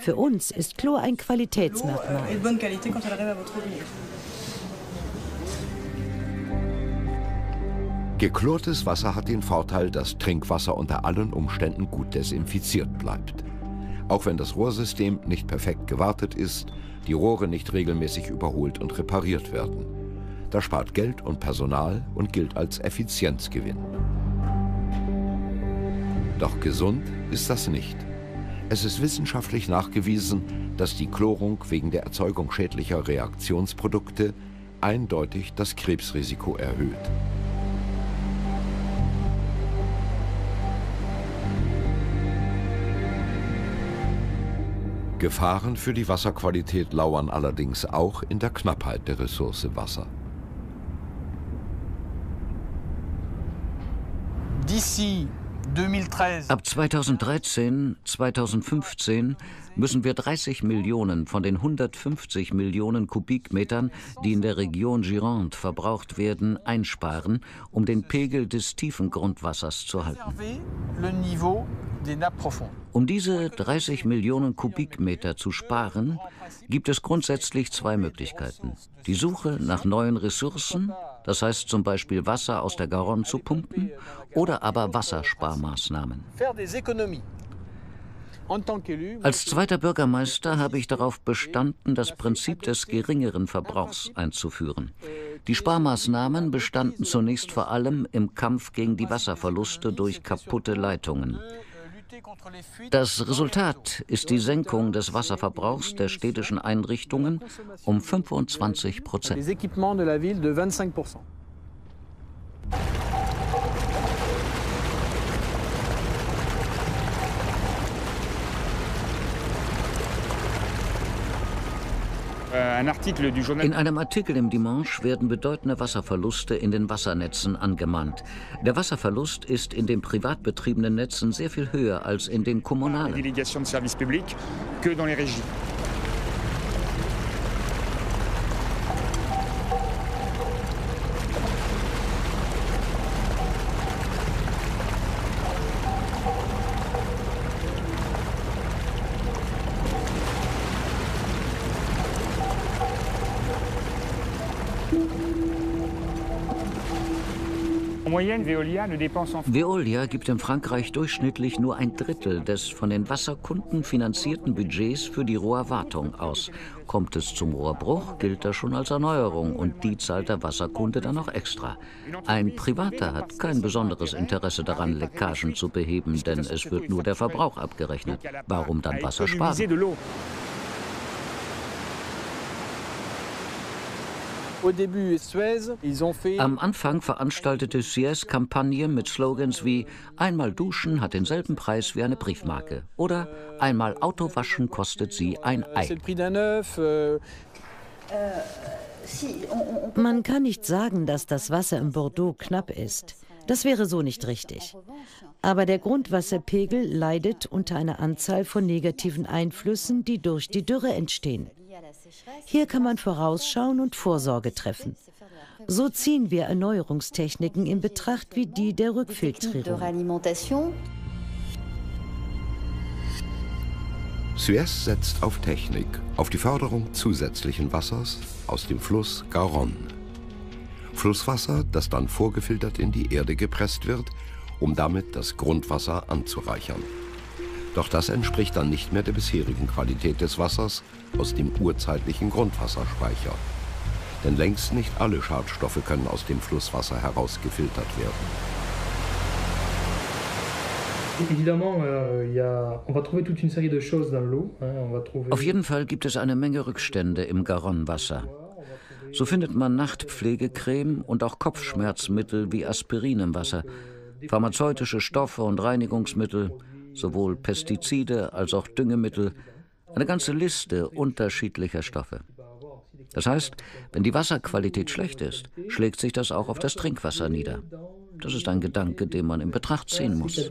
Für uns ist Chlor ein Qualitätsmerkmal. Geklortes Wasser hat den Vorteil, dass Trinkwasser unter allen Umständen gut desinfiziert bleibt. Auch wenn das Rohrsystem nicht perfekt gewartet ist die Rohre nicht regelmäßig überholt und repariert werden. Das spart Geld und Personal und gilt als Effizienzgewinn. Doch gesund ist das nicht. Es ist wissenschaftlich nachgewiesen, dass die Chlorung wegen der Erzeugung schädlicher Reaktionsprodukte eindeutig das Krebsrisiko erhöht. Gefahren für die Wasserqualität lauern allerdings auch in der Knappheit der Ressource Wasser. Ab 2013, 2015 müssen wir 30 Millionen von den 150 Millionen Kubikmetern, die in der Region Gironde verbraucht werden, einsparen, um den Pegel des tiefen Grundwassers zu halten. Um diese 30 Millionen Kubikmeter zu sparen, gibt es grundsätzlich zwei Möglichkeiten. Die Suche nach neuen Ressourcen, das heißt zum Beispiel Wasser aus der Garonne zu pumpen, oder aber Wassersparmaßnahmen. Als zweiter Bürgermeister habe ich darauf bestanden, das Prinzip des geringeren Verbrauchs einzuführen. Die Sparmaßnahmen bestanden zunächst vor allem im Kampf gegen die Wasserverluste durch kaputte Leitungen. Das Resultat ist die Senkung des Wasserverbrauchs der städtischen Einrichtungen um 25 Prozent. In einem Artikel im Dimanche werden bedeutende Wasserverluste in den Wassernetzen angemahnt. Der Wasserverlust ist in den privat betriebenen Netzen sehr viel höher als in den kommunalen. Veolia gibt in Frankreich durchschnittlich nur ein Drittel des von den Wasserkunden finanzierten Budgets für die Rohrwartung aus. Kommt es zum Rohrbruch, gilt das schon als Erneuerung und die zahlt der Wasserkunde dann noch extra. Ein Privater hat kein besonderes Interesse daran, Leckagen zu beheben, denn es wird nur der Verbrauch abgerechnet. Warum dann Wasser sparen? Am Anfang veranstaltete Suez Kampagne mit Slogans wie Einmal duschen hat denselben Preis wie eine Briefmarke oder Einmal Auto waschen kostet sie ein Ei. Euh, Man kann nicht sagen, dass das Wasser im Bordeaux knapp ist. Das wäre so nicht richtig. Aber der Grundwasserpegel leidet unter einer Anzahl von negativen Einflüssen, die durch die Dürre entstehen. Hier kann man vorausschauen und Vorsorge treffen. So ziehen wir Erneuerungstechniken in Betracht wie die der Rückfiltrierung. Suez setzt auf Technik, auf die Förderung zusätzlichen Wassers aus dem Fluss Garonne. Flusswasser, das dann vorgefiltert in die Erde gepresst wird, um damit das Grundwasser anzureichern. Doch das entspricht dann nicht mehr der bisherigen Qualität des Wassers aus dem urzeitlichen Grundwasserspeicher. Denn längst nicht alle Schadstoffe können aus dem Flusswasser herausgefiltert werden. Auf jeden Fall gibt es eine Menge Rückstände im Garonne-Wasser. So findet man Nachtpflegecreme und auch Kopfschmerzmittel wie Aspirin im Wasser, pharmazeutische Stoffe und Reinigungsmittel, sowohl Pestizide als auch Düngemittel, eine ganze Liste unterschiedlicher Stoffe. Das heißt, wenn die Wasserqualität schlecht ist, schlägt sich das auch auf das Trinkwasser nieder. Das ist ein Gedanke, den man in Betracht ziehen muss.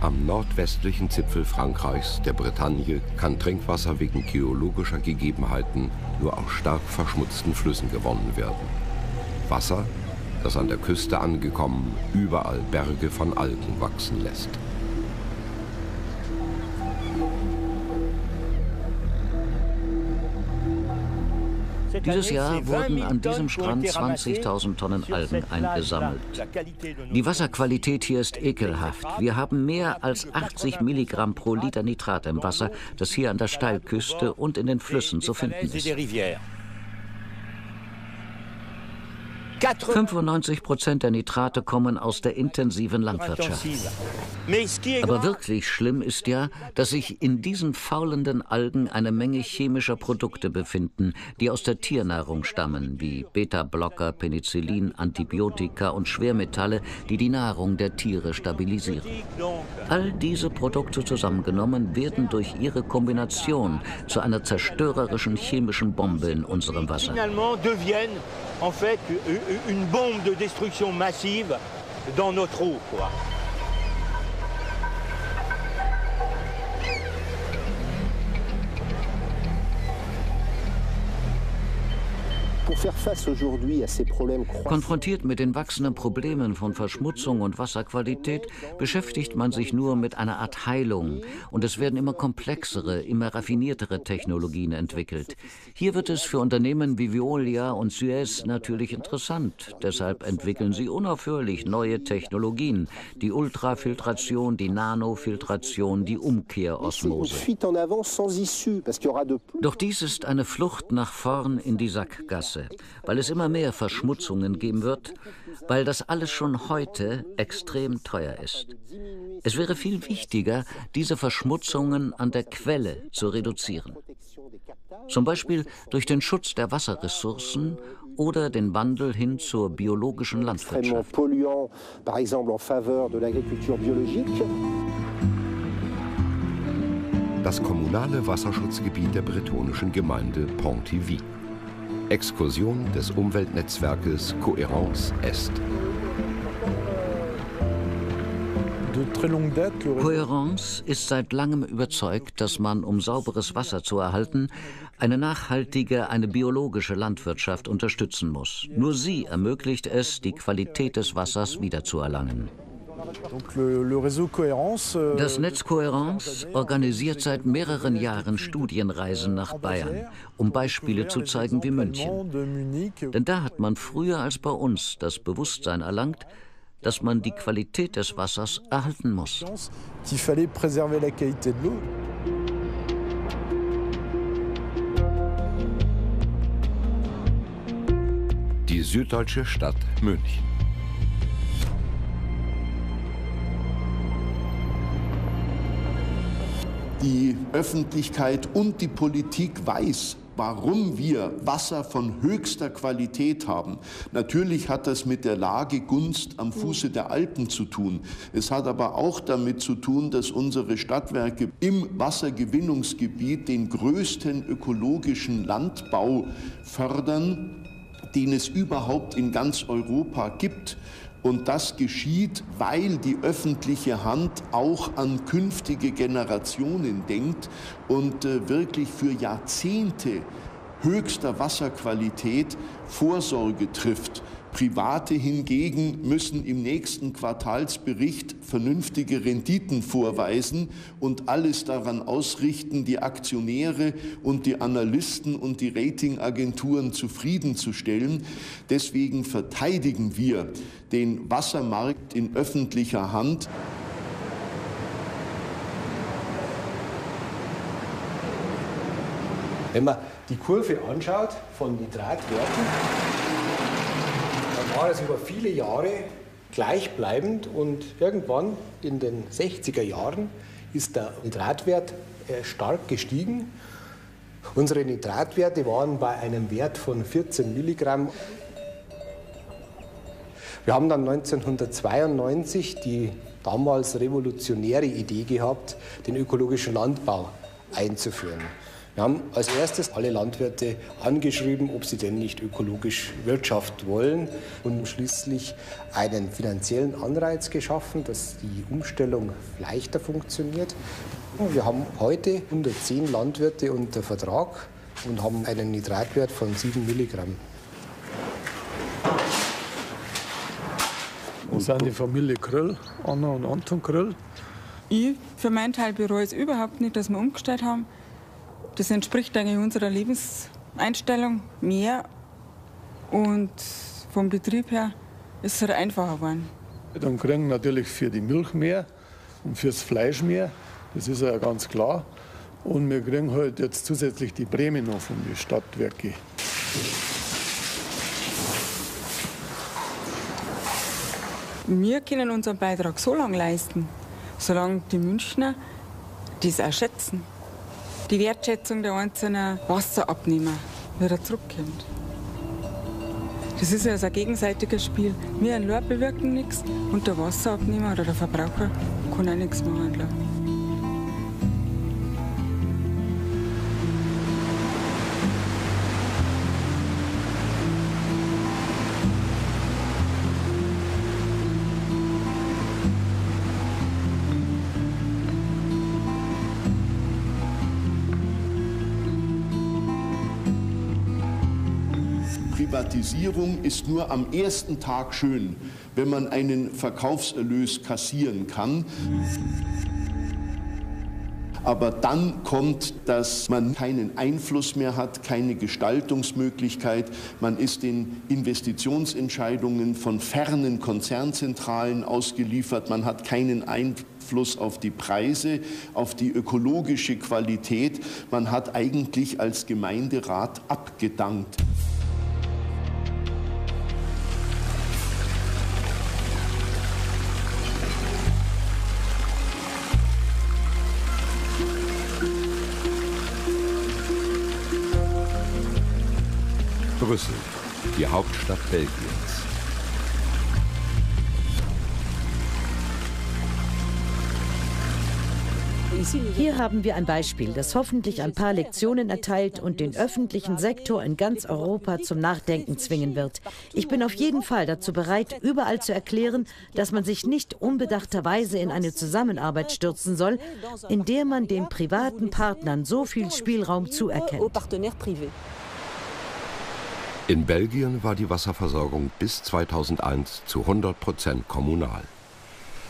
Am nordwestlichen Zipfel Frankreichs, der Bretagne, kann Trinkwasser wegen geologischer Gegebenheiten nur aus stark verschmutzten Flüssen gewonnen werden. Wasser, das an der Küste angekommen überall Berge von Algen wachsen lässt. Dieses Jahr wurden an diesem Strand 20.000 Tonnen Algen eingesammelt. Die Wasserqualität hier ist ekelhaft. Wir haben mehr als 80 Milligramm pro Liter Nitrat im Wasser, das hier an der Steilküste und in den Flüssen zu finden ist. 95 Prozent der Nitrate kommen aus der intensiven Landwirtschaft. Aber wirklich schlimm ist ja, dass sich in diesen faulenden Algen eine Menge chemischer Produkte befinden, die aus der Tiernahrung stammen, wie Beta-Blocker, Penicillin, Antibiotika und Schwermetalle, die die Nahrung der Tiere stabilisieren. All diese Produkte zusammengenommen werden durch ihre Kombination zu einer zerstörerischen chemischen Bombe in unserem Wasser une bombe de destruction massive dans notre eau. Konfrontiert mit den wachsenden Problemen von Verschmutzung und Wasserqualität beschäftigt man sich nur mit einer Art Heilung und es werden immer komplexere, immer raffiniertere Technologien entwickelt. Hier wird es für Unternehmen wie Veolia und Suez natürlich interessant. Deshalb entwickeln sie unaufhörlich neue Technologien, die Ultrafiltration, die Nanofiltration, die Umkehrosmose. Doch dies ist eine Flucht nach vorn in die Sackgasse weil es immer mehr Verschmutzungen geben wird, weil das alles schon heute extrem teuer ist. Es wäre viel wichtiger, diese Verschmutzungen an der Quelle zu reduzieren. Zum Beispiel durch den Schutz der Wasserressourcen oder den Wandel hin zur biologischen Landwirtschaft. Das kommunale Wasserschutzgebiet der bretonischen Gemeinde Pontivy. Exkursion des Umweltnetzwerkes Cohérence Est. Cohérence ist seit langem überzeugt, dass man, um sauberes Wasser zu erhalten, eine nachhaltige, eine biologische Landwirtschaft unterstützen muss. Nur sie ermöglicht es, die Qualität des Wassers wiederzuerlangen. Euh, das Netz Cohérence organisiert seit mehreren Jahren Studienreisen nach Bayern, um Beispiele zu zeigen wie München. Denn da hat man früher als bei uns das Bewusstsein erlangt, dass man die Qualität des Wassers erhalten muss. Die süddeutsche Stadt München. Die Öffentlichkeit und die Politik weiß, warum wir Wasser von höchster Qualität haben. Natürlich hat das mit der Lage Gunst am Fuße der Alpen zu tun. Es hat aber auch damit zu tun, dass unsere Stadtwerke im Wassergewinnungsgebiet den größten ökologischen Landbau fördern, den es überhaupt in ganz Europa gibt. Und das geschieht, weil die öffentliche Hand auch an künftige Generationen denkt und äh, wirklich für Jahrzehnte höchster Wasserqualität Vorsorge trifft. Private hingegen müssen im nächsten Quartalsbericht vernünftige Renditen vorweisen und alles daran ausrichten, die Aktionäre und die Analysten und die Ratingagenturen zufriedenzustellen. Deswegen verteidigen wir den Wassermarkt in öffentlicher Hand. Wenn man die Kurve anschaut von Nitratwerten, war es über viele Jahre gleichbleibend und irgendwann in den 60er Jahren ist der Nitratwert äh, stark gestiegen. Unsere Nitratwerte waren bei einem Wert von 14 Milligramm. Wir haben dann 1992 die damals revolutionäre Idee gehabt, den ökologischen Landbau einzuführen. Wir haben als erstes alle Landwirte angeschrieben, ob sie denn nicht ökologisch Wirtschaft wollen und schließlich einen finanziellen Anreiz geschaffen, dass die Umstellung leichter funktioniert. Wir haben heute 110 Landwirte unter Vertrag und haben einen Nitratwert von 7 Milligramm. Wir sind die Familie Kröll, Anna und Anton Kröll. Ich für meinen Teil bereue es überhaupt nicht, dass wir umgestellt haben. Das entspricht eigentlich unserer Lebenseinstellung mehr und vom Betrieb her ist es halt einfacher geworden. Dann kriegen wir natürlich für die Milch mehr und fürs Fleisch mehr, das ist ja ganz klar. Und wir kriegen halt jetzt zusätzlich die Prämie noch von den Stadtwerken. Wir können unseren Beitrag so lange leisten, solange die Münchner das auch schätzen die Wertschätzung der einzelnen Wasserabnehmer wieder zurückkommt. Das ist also ein gegenseitiges Spiel. Wir ein Lor bewirken nichts und der Wasserabnehmer oder der Verbraucher kann auch nichts machen. Privatisierung ist nur am ersten Tag schön, wenn man einen Verkaufserlös kassieren kann. Aber dann kommt, dass man keinen Einfluss mehr hat, keine Gestaltungsmöglichkeit. Man ist den Investitionsentscheidungen von fernen Konzernzentralen ausgeliefert. Man hat keinen Einfluss auf die Preise, auf die ökologische Qualität. Man hat eigentlich als Gemeinderat abgedankt. Die Hauptstadt Belgiens. Hier haben wir ein Beispiel, das hoffentlich ein paar Lektionen erteilt und den öffentlichen Sektor in ganz Europa zum Nachdenken zwingen wird. Ich bin auf jeden Fall dazu bereit, überall zu erklären, dass man sich nicht unbedachterweise in eine Zusammenarbeit stürzen soll, in der man den privaten Partnern so viel Spielraum zuerkennt. In Belgien war die Wasserversorgung bis 2001 zu 100 Prozent kommunal.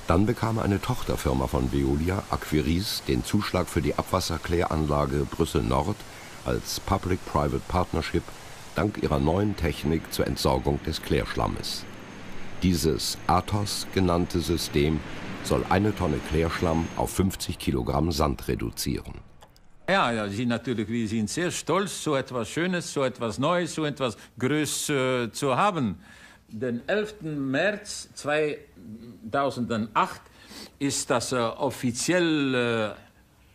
Dann bekam eine Tochterfirma von Veolia, Aquiris, den Zuschlag für die Abwasserkläranlage Brüssel Nord als Public-Private Partnership dank ihrer neuen Technik zur Entsorgung des Klärschlammes. Dieses ATOS genannte System soll eine Tonne Klärschlamm auf 50 Kilogramm Sand reduzieren. Ja, ja, Sie natürlich, wir sind sehr stolz, so etwas Schönes, so etwas Neues, so etwas Größeres äh, zu haben. Den 11. März 2008 ist das äh, offiziell äh,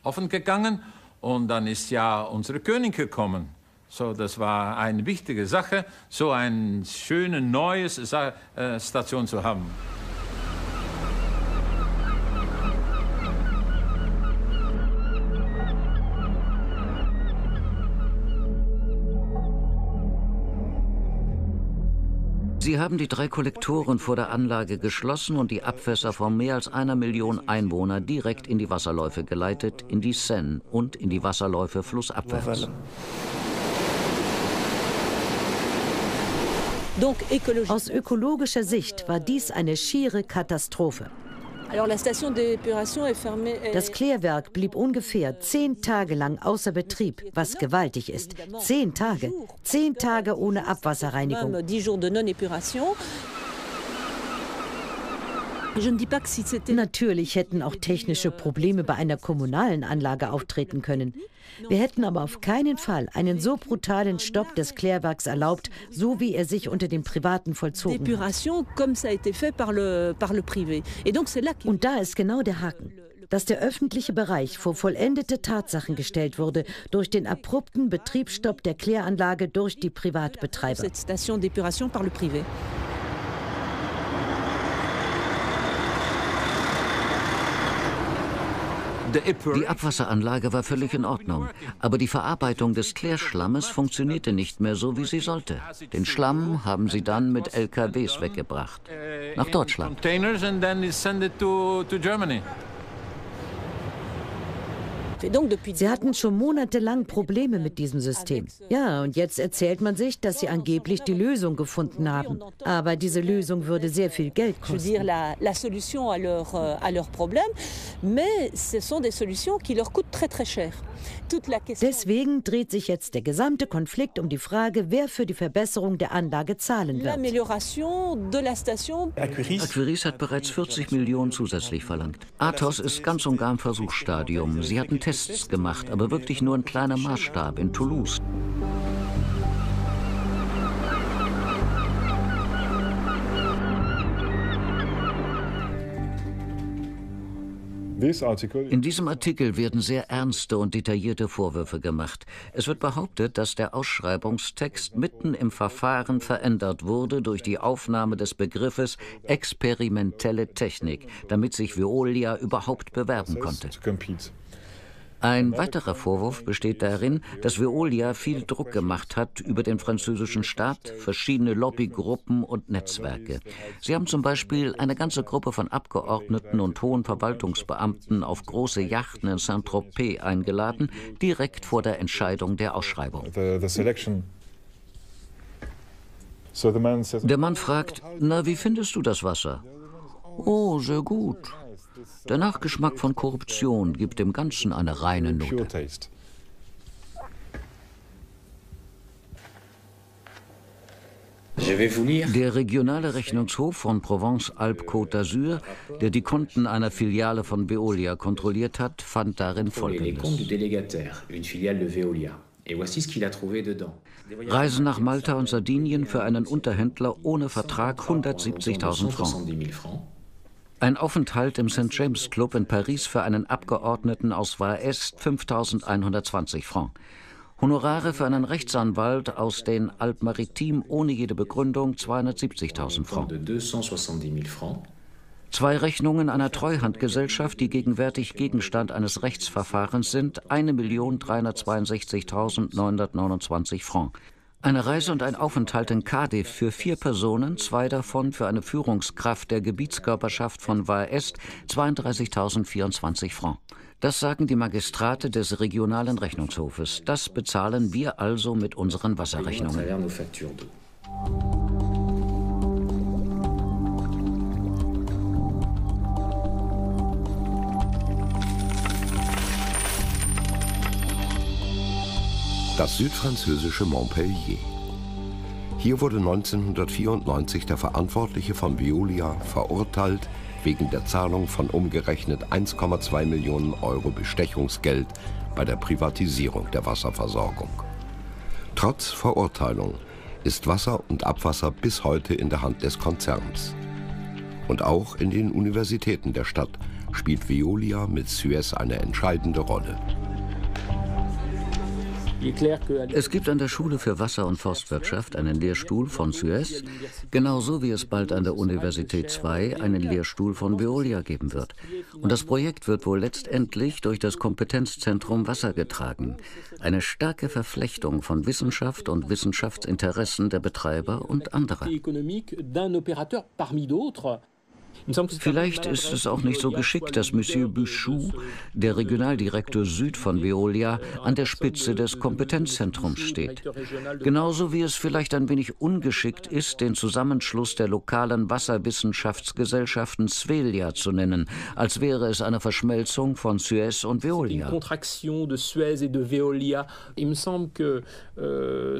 offen gegangen und dann ist ja unsere König gekommen. So, das war eine wichtige Sache, so eine schöne neue äh, Station zu haben. Sie haben die drei Kollektoren vor der Anlage geschlossen und die Abwässer von mehr als einer Million Einwohner direkt in die Wasserläufe geleitet, in die Seine und in die Wasserläufe flussabwärts. Aus ökologischer Sicht war dies eine schiere Katastrophe. Das Klärwerk blieb ungefähr zehn Tage lang außer Betrieb, was gewaltig ist. Zehn Tage. Zehn Tage ohne Abwasserreinigung. Natürlich hätten auch technische Probleme bei einer kommunalen Anlage auftreten können. Wir hätten aber auf keinen Fall einen so brutalen Stopp des Klärwerks erlaubt, so wie er sich unter den Privaten vollzogen hat. Und da ist genau der Haken dass der öffentliche Bereich vor vollendete Tatsachen gestellt wurde durch den abrupten Betriebsstopp der Kläranlage durch die Privatbetreiber. Die Abwasseranlage war völlig in Ordnung, aber die Verarbeitung des Klärschlammes funktionierte nicht mehr so, wie sie sollte. Den Schlamm haben sie dann mit LKWs weggebracht. Nach Deutschland. Sie hatten schon monatelang Probleme mit diesem System. Ja, und jetzt erzählt man sich, dass sie angeblich die Lösung gefunden haben. Aber diese Lösung würde sehr viel Geld kosten. euh. Deswegen dreht sich jetzt der gesamte Konflikt um die Frage, wer für die Verbesserung der Anlage zahlen wird. Aquiris hat bereits 40 Millionen zusätzlich verlangt. Athos ist ganz und gar im Versuchsstadium. Sie hatten Tests gemacht, aber wirklich nur in kleinem Maßstab in Toulouse. In diesem Artikel werden sehr ernste und detaillierte Vorwürfe gemacht. Es wird behauptet, dass der Ausschreibungstext mitten im Verfahren verändert wurde durch die Aufnahme des Begriffes experimentelle Technik, damit sich Veolia überhaupt bewerben konnte. Ein weiterer Vorwurf besteht darin, dass Veolia viel Druck gemacht hat über den französischen Staat, verschiedene Lobbygruppen und Netzwerke. Sie haben zum Beispiel eine ganze Gruppe von Abgeordneten und hohen Verwaltungsbeamten auf große Yachten in Saint-Tropez eingeladen, direkt vor der Entscheidung der Ausschreibung. Der Mann fragt, na, wie findest du das Wasser? Oh, sehr gut. Der Nachgeschmack von Korruption gibt dem Ganzen eine reine Note. Der regionale Rechnungshof von Provence-Alpes-Côte d'Azur, der die Konten einer Filiale von Veolia kontrolliert hat, fand darin Folgendes. Reisen nach Malta und Sardinien für einen Unterhändler ohne Vertrag 170.000 Francs. Ein Aufenthalt im St. James Club in Paris für einen Abgeordneten aus Vaest 5.120 Francs. Honorare für einen Rechtsanwalt aus den Alpes Maritimes ohne jede Begründung 270.000 Francs. Zwei Rechnungen einer Treuhandgesellschaft, die gegenwärtig Gegenstand eines Rechtsverfahrens sind, 1.362.929 Francs. Eine Reise und ein Aufenthalt in Cardiff für vier Personen, zwei davon für eine Führungskraft der Gebietskörperschaft von Var Est, 32.024 Francs. Das sagen die Magistrate des regionalen Rechnungshofes. Das bezahlen wir also mit unseren Wasserrechnungen. Das südfranzösische Montpellier. Hier wurde 1994 der Verantwortliche von Veolia verurteilt wegen der Zahlung von umgerechnet 1,2 Millionen Euro Bestechungsgeld bei der Privatisierung der Wasserversorgung. Trotz Verurteilung ist Wasser und Abwasser bis heute in der Hand des Konzerns. Und auch in den Universitäten der Stadt spielt Veolia mit Suez eine entscheidende Rolle. Es gibt an der Schule für Wasser- und Forstwirtschaft einen Lehrstuhl von Suez, genauso wie es bald an der Universität 2 einen Lehrstuhl von Veolia geben wird. Und das Projekt wird wohl letztendlich durch das Kompetenzzentrum Wasser getragen. Eine starke Verflechtung von Wissenschaft und Wissenschaftsinteressen der Betreiber und anderer. Vielleicht ist es auch nicht so geschickt, dass Monsieur Bouchou, der Regionaldirektor Süd von Veolia, an der Spitze des Kompetenzzentrums steht. Genauso wie es vielleicht ein wenig ungeschickt ist, den Zusammenschluss der lokalen Wasserwissenschaftsgesellschaften Svelia zu nennen, als wäre es eine Verschmelzung von Suez und Veolia. Euh,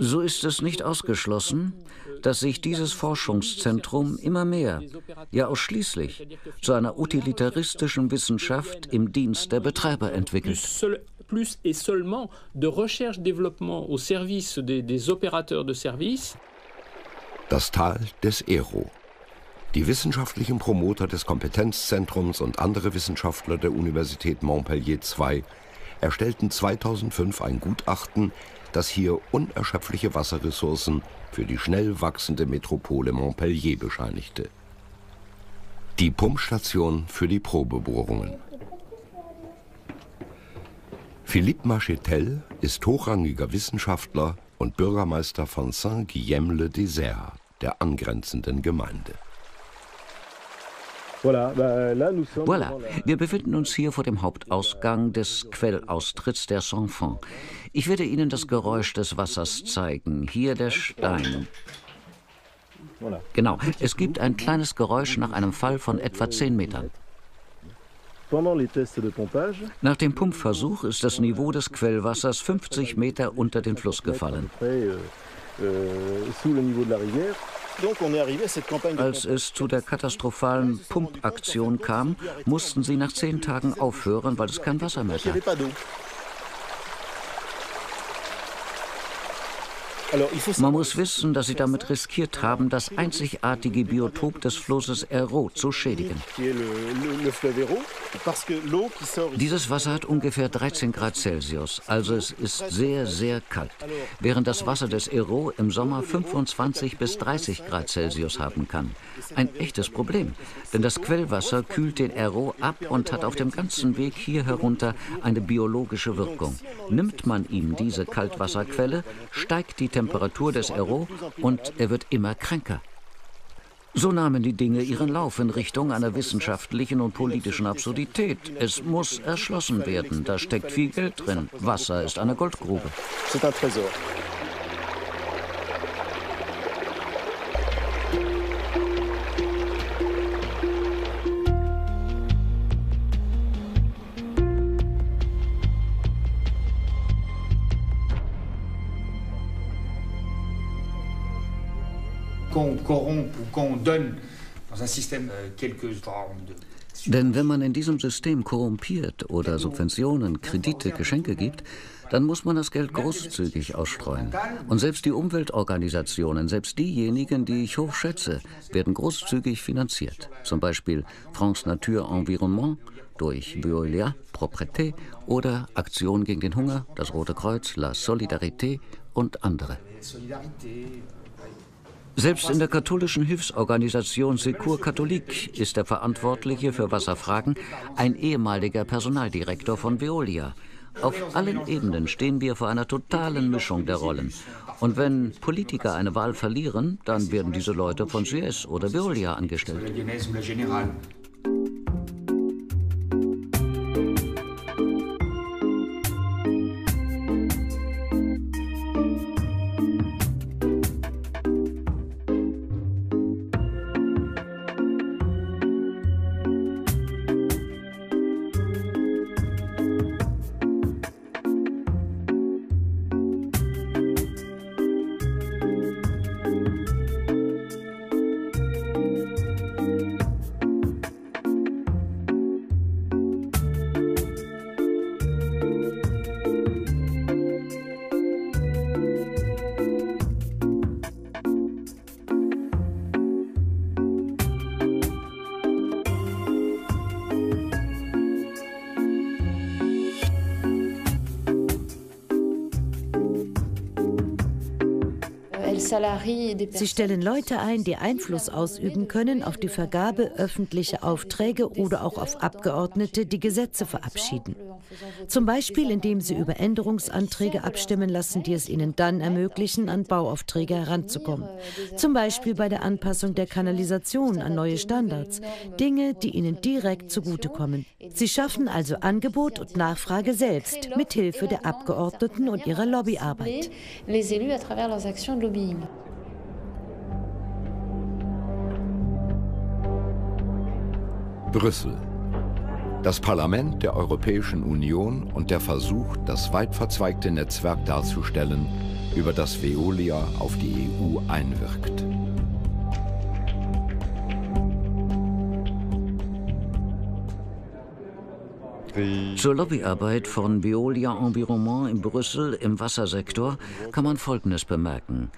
so ist es nicht ausgeschlossen, dass sich dieses Forschungszentrum immer mehr, ja ausschließlich, zu einer utilitaristischen Wissenschaft im Dienst der Betreiber entwickelt. plus et seulement de recherche-développement au service des, des opérateurs de service. Das Tal des Ero. Die wissenschaftlichen Promoter des Kompetenzzentrums und andere Wissenschaftler der Universität Montpellier II erstellten 2005 ein Gutachten, das hier unerschöpfliche Wasserressourcen für die schnell wachsende Metropole Montpellier bescheinigte. Die Pumpstation für die Probebohrungen. Philippe Machetel ist hochrangiger Wissenschaftler und Bürgermeister von Saint-Guillaume-le-Désert, der angrenzenden Gemeinde. Voilà, wir befinden uns hier vor dem Hauptausgang des Quellaustritts der Sanfon. Ich werde Ihnen das Geräusch des Wassers zeigen. Hier der Stein. Genau, es gibt ein kleines Geräusch nach einem Fall von etwa 10 Metern. Nach dem Pumpversuch ist das Niveau des Quellwassers 50 Meter unter den Fluss gefallen. Euh, euh, als es zu der katastrophalen Pumpaktion kam, mussten sie nach zehn Tagen aufhören, weil es kein Wasser mehr gab. Man muss wissen, dass sie damit riskiert haben, das einzigartige Biotop des Flusses Ero zu schädigen. Dieses Wasser hat ungefähr 13 Grad Celsius, also es ist sehr, sehr kalt, während das Wasser des Ero im Sommer 25 bis 30 Grad Celsius haben kann. Ein echtes Problem, denn das Quellwasser kühlt den Ero ab und hat auf dem ganzen Weg hier herunter eine biologische Wirkung. Nimmt man ihm diese Kaltwasserquelle, steigt die Temperatur des Ero und er wird immer kränker. So nahmen die Dinge ihren Lauf in Richtung einer wissenschaftlichen und politischen Absurdität. Es muss erschlossen werden. Da steckt viel Geld drin. Wasser ist eine Goldgrube. C'est un trésor. Qu'on corrompt ou qu'on donne dans un système euh, quelques formes de denn wenn man in diesem System korrumpiert oder Subventionen, Kredite, Geschenke gibt, dann muss man das Geld großzügig ausstreuen. Und selbst die Umweltorganisationen, selbst diejenigen, die ich hoch schätze, werden großzügig finanziert. Zum Beispiel France Nature Environnement durch Veolia, Propreté oder Aktion gegen den Hunger, das Rote Kreuz, La Solidarité und andere. Selbst in der katholischen Hilfsorganisation Secours Catholique ist der Verantwortliche für Wasserfragen ein ehemaliger Personaldirektor von Veolia. Auf allen Ebenen stehen wir vor einer totalen Mischung der Rollen. Und wenn Politiker eine Wahl verlieren, dann werden diese Leute von CS oder Veolia angestellt. Sie stellen Leute ein, die Einfluss ausüben können auf die Vergabe öffentlicher Aufträge oder auch auf Abgeordnete, die Gesetze verabschieden. Zum Beispiel, indem sie über Änderungsanträge abstimmen lassen, die es ihnen dann ermöglichen, an Bauaufträge heranzukommen. Zum Beispiel bei der Anpassung der Kanalisation an neue Standards. Dinge, die ihnen direkt zugutekommen. Sie schaffen also Angebot und Nachfrage selbst, mit Hilfe der Abgeordneten und ihrer Lobbyarbeit. Brüssel. Das Parlament der Europäischen Union und der Versuch, das weit verzweigte Netzwerk darzustellen, über das Veolia auf die EU einwirkt. Zur Lobbyarbeit von Veolia Environnement in Brüssel im Wassersektor kann man Folgendes bemerken.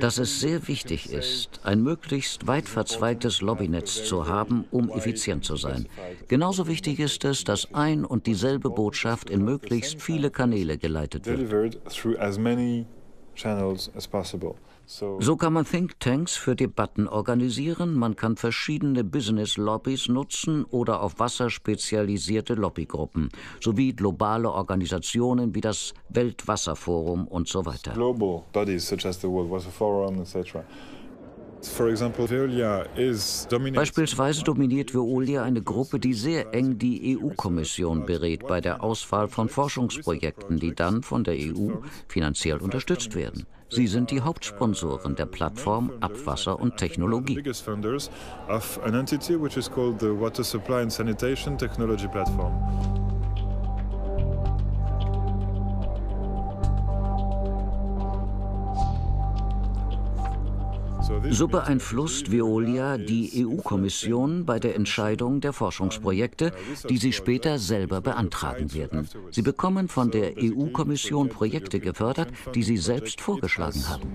Dass es sehr wichtig ist, ein möglichst weit verzweigtes Lobbynetz zu haben, um effizient zu sein. Genauso wichtig ist es, dass ein und dieselbe Botschaft in möglichst viele Kanäle geleitet wird. So kann man Thinktanks für Debatten organisieren, man kann verschiedene Business-Lobbys nutzen oder auf Wasser spezialisierte Lobbygruppen, sowie globale Organisationen wie das Weltwasserforum und so weiter. Global bodies such as the World Water Forum, etc. Beispielsweise dominiert Veolia eine Gruppe, die sehr eng die EU-Kommission berät bei der Auswahl von Forschungsprojekten, die dann von der EU finanziell unterstützt werden. Sie sind die Hauptsponsoren der Plattform Abwasser und Technologie. So beeinflusst Veolia die EU-Kommission bei der Entscheidung der Forschungsprojekte, die sie später selber beantragen werden. Sie bekommen von der EU-Kommission Projekte gefördert, die sie selbst vorgeschlagen haben.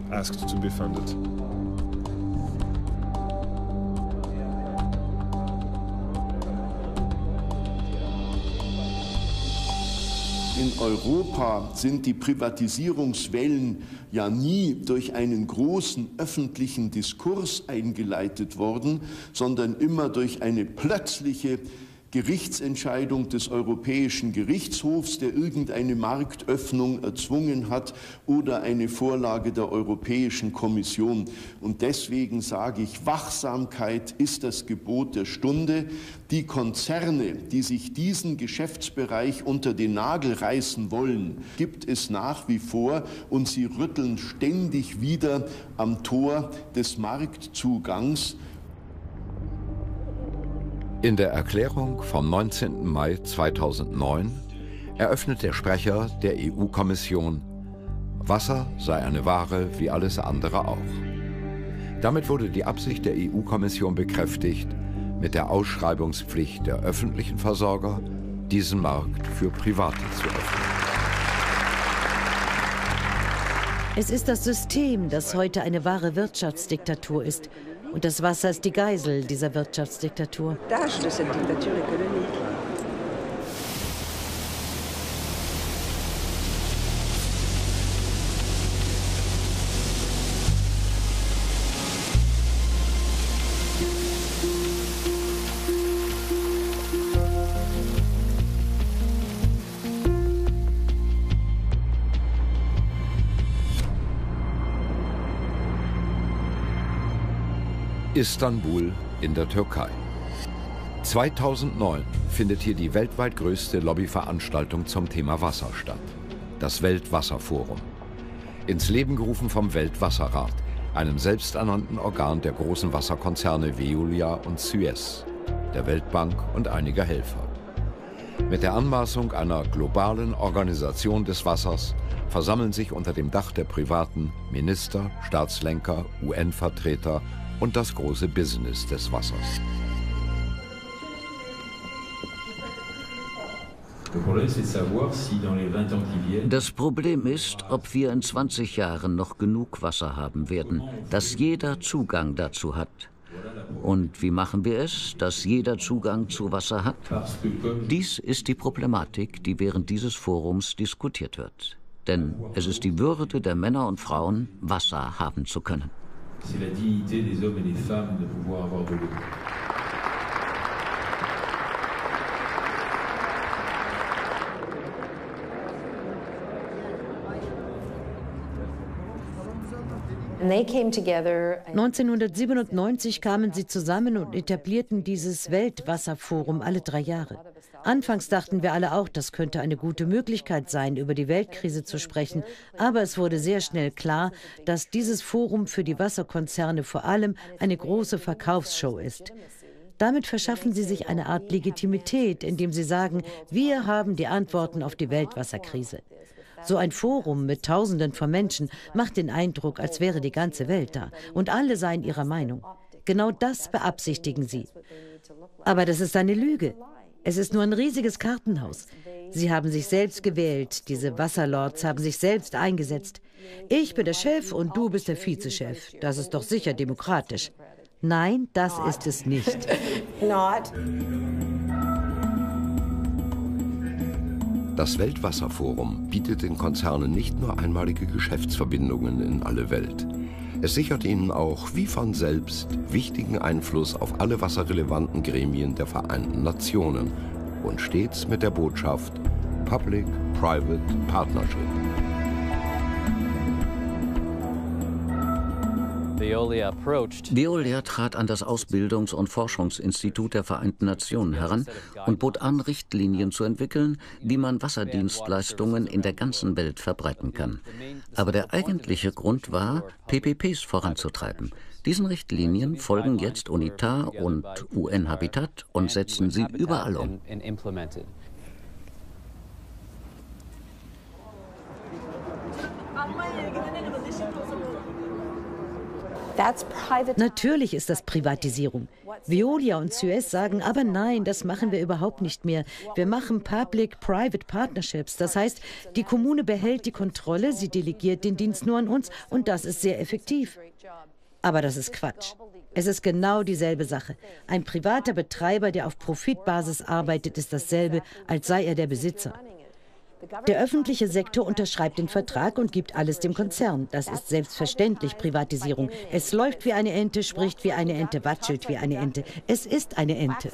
In Europa sind die Privatisierungswellen ja nie durch einen großen öffentlichen Diskurs eingeleitet worden, sondern immer durch eine plötzliche Gerichtsentscheidung des Europäischen Gerichtshofs, der irgendeine Marktöffnung erzwungen hat, oder eine Vorlage der Europäischen Kommission. Und deswegen sage ich, Wachsamkeit ist das Gebot der Stunde. Die Konzerne, die sich diesen Geschäftsbereich unter den Nagel reißen wollen, gibt es nach wie vor und sie rütteln ständig wieder am Tor des Marktzugangs. In der Erklärung vom 19. Mai 2009 eröffnet der Sprecher der EU-Kommission, Wasser sei eine Ware wie alles andere auch. Damit wurde die Absicht der EU-Kommission bekräftigt, mit der Ausschreibungspflicht der öffentlichen Versorger diesen Markt für Private zu öffnen. Es ist das System, das heute eine wahre Wirtschaftsdiktatur ist und das Wasser ist die Geisel dieser Wirtschaftsdiktatur. Istanbul in der Türkei. 2009 findet hier die weltweit größte Lobbyveranstaltung zum Thema Wasser statt. Das Weltwasserforum. Ins Leben gerufen vom Weltwasserrat, einem selbsternannten Organ der großen Wasserkonzerne Veolia und Suez, der Weltbank und einiger Helfer. Mit der Anmaßung einer globalen Organisation des Wassers versammeln sich unter dem Dach der Privaten Minister, Staatslenker, UN-Vertreter und das große Business des Wassers. Das Problem ist, ob wir in 20 Jahren noch genug Wasser haben werden, dass jeder Zugang dazu hat. Und wie machen wir es, dass jeder Zugang zu Wasser hat? Dies ist die Problematik, die während dieses Forums diskutiert wird. Denn es ist die Würde der Männer und Frauen, Wasser haben zu können. C'est la dignité des hommes et des femmes de pouvoir avoir de l'eau. 1997 kamen sie zusammen und etablierten dieses Weltwasserforum alle drei Jahre. Anfangs dachten wir alle auch, das könnte eine gute Möglichkeit sein, über die Weltkrise zu sprechen. Aber es wurde sehr schnell klar, dass dieses Forum für die Wasserkonzerne vor allem eine große Verkaufsshow ist. Damit verschaffen sie sich eine Art Legitimität, indem sie sagen, wir haben die Antworten auf die Weltwasserkrise. So ein Forum mit Tausenden von Menschen macht den Eindruck, als wäre die ganze Welt da und alle seien ihrer Meinung. Genau das beabsichtigen sie. Aber das ist eine Lüge. Es ist nur ein riesiges Kartenhaus. Sie haben sich selbst gewählt, diese Wasserlords haben sich selbst eingesetzt. Ich bin der Chef und du bist der Vizechef. Das ist doch sicher demokratisch. Nein, das ist es nicht. Das Weltwasserforum bietet den Konzernen nicht nur einmalige Geschäftsverbindungen in alle Welt. Es sichert ihnen auch, wie von selbst, wichtigen Einfluss auf alle wasserrelevanten Gremien der Vereinten Nationen und stets mit der Botschaft Public-Private Partnership. Veolia trat an das Ausbildungs- und Forschungsinstitut der Vereinten Nationen heran und bot an, Richtlinien zu entwickeln, wie man Wasserdienstleistungen in der ganzen Welt verbreiten kann. Aber der eigentliche Grund war, PPPs voranzutreiben. Diesen Richtlinien folgen jetzt UNITAR und UN-Habitat und setzen sie überall um. Natürlich ist das Privatisierung. Veolia und Suez sagen, aber nein, das machen wir überhaupt nicht mehr. Wir machen Public-Private Partnerships. Das heißt, die Kommune behält die Kontrolle, sie delegiert den Dienst nur an uns und das ist sehr effektiv. Aber das ist Quatsch. Es ist genau dieselbe Sache. Ein privater Betreiber, der auf Profitbasis arbeitet, ist dasselbe, als sei er der Besitzer. Der öffentliche Sektor unterschreibt den Vertrag und gibt alles dem Konzern. Das ist selbstverständlich Privatisierung. Es läuft wie eine Ente, spricht wie eine Ente, watschelt wie eine Ente. Es ist eine Ente.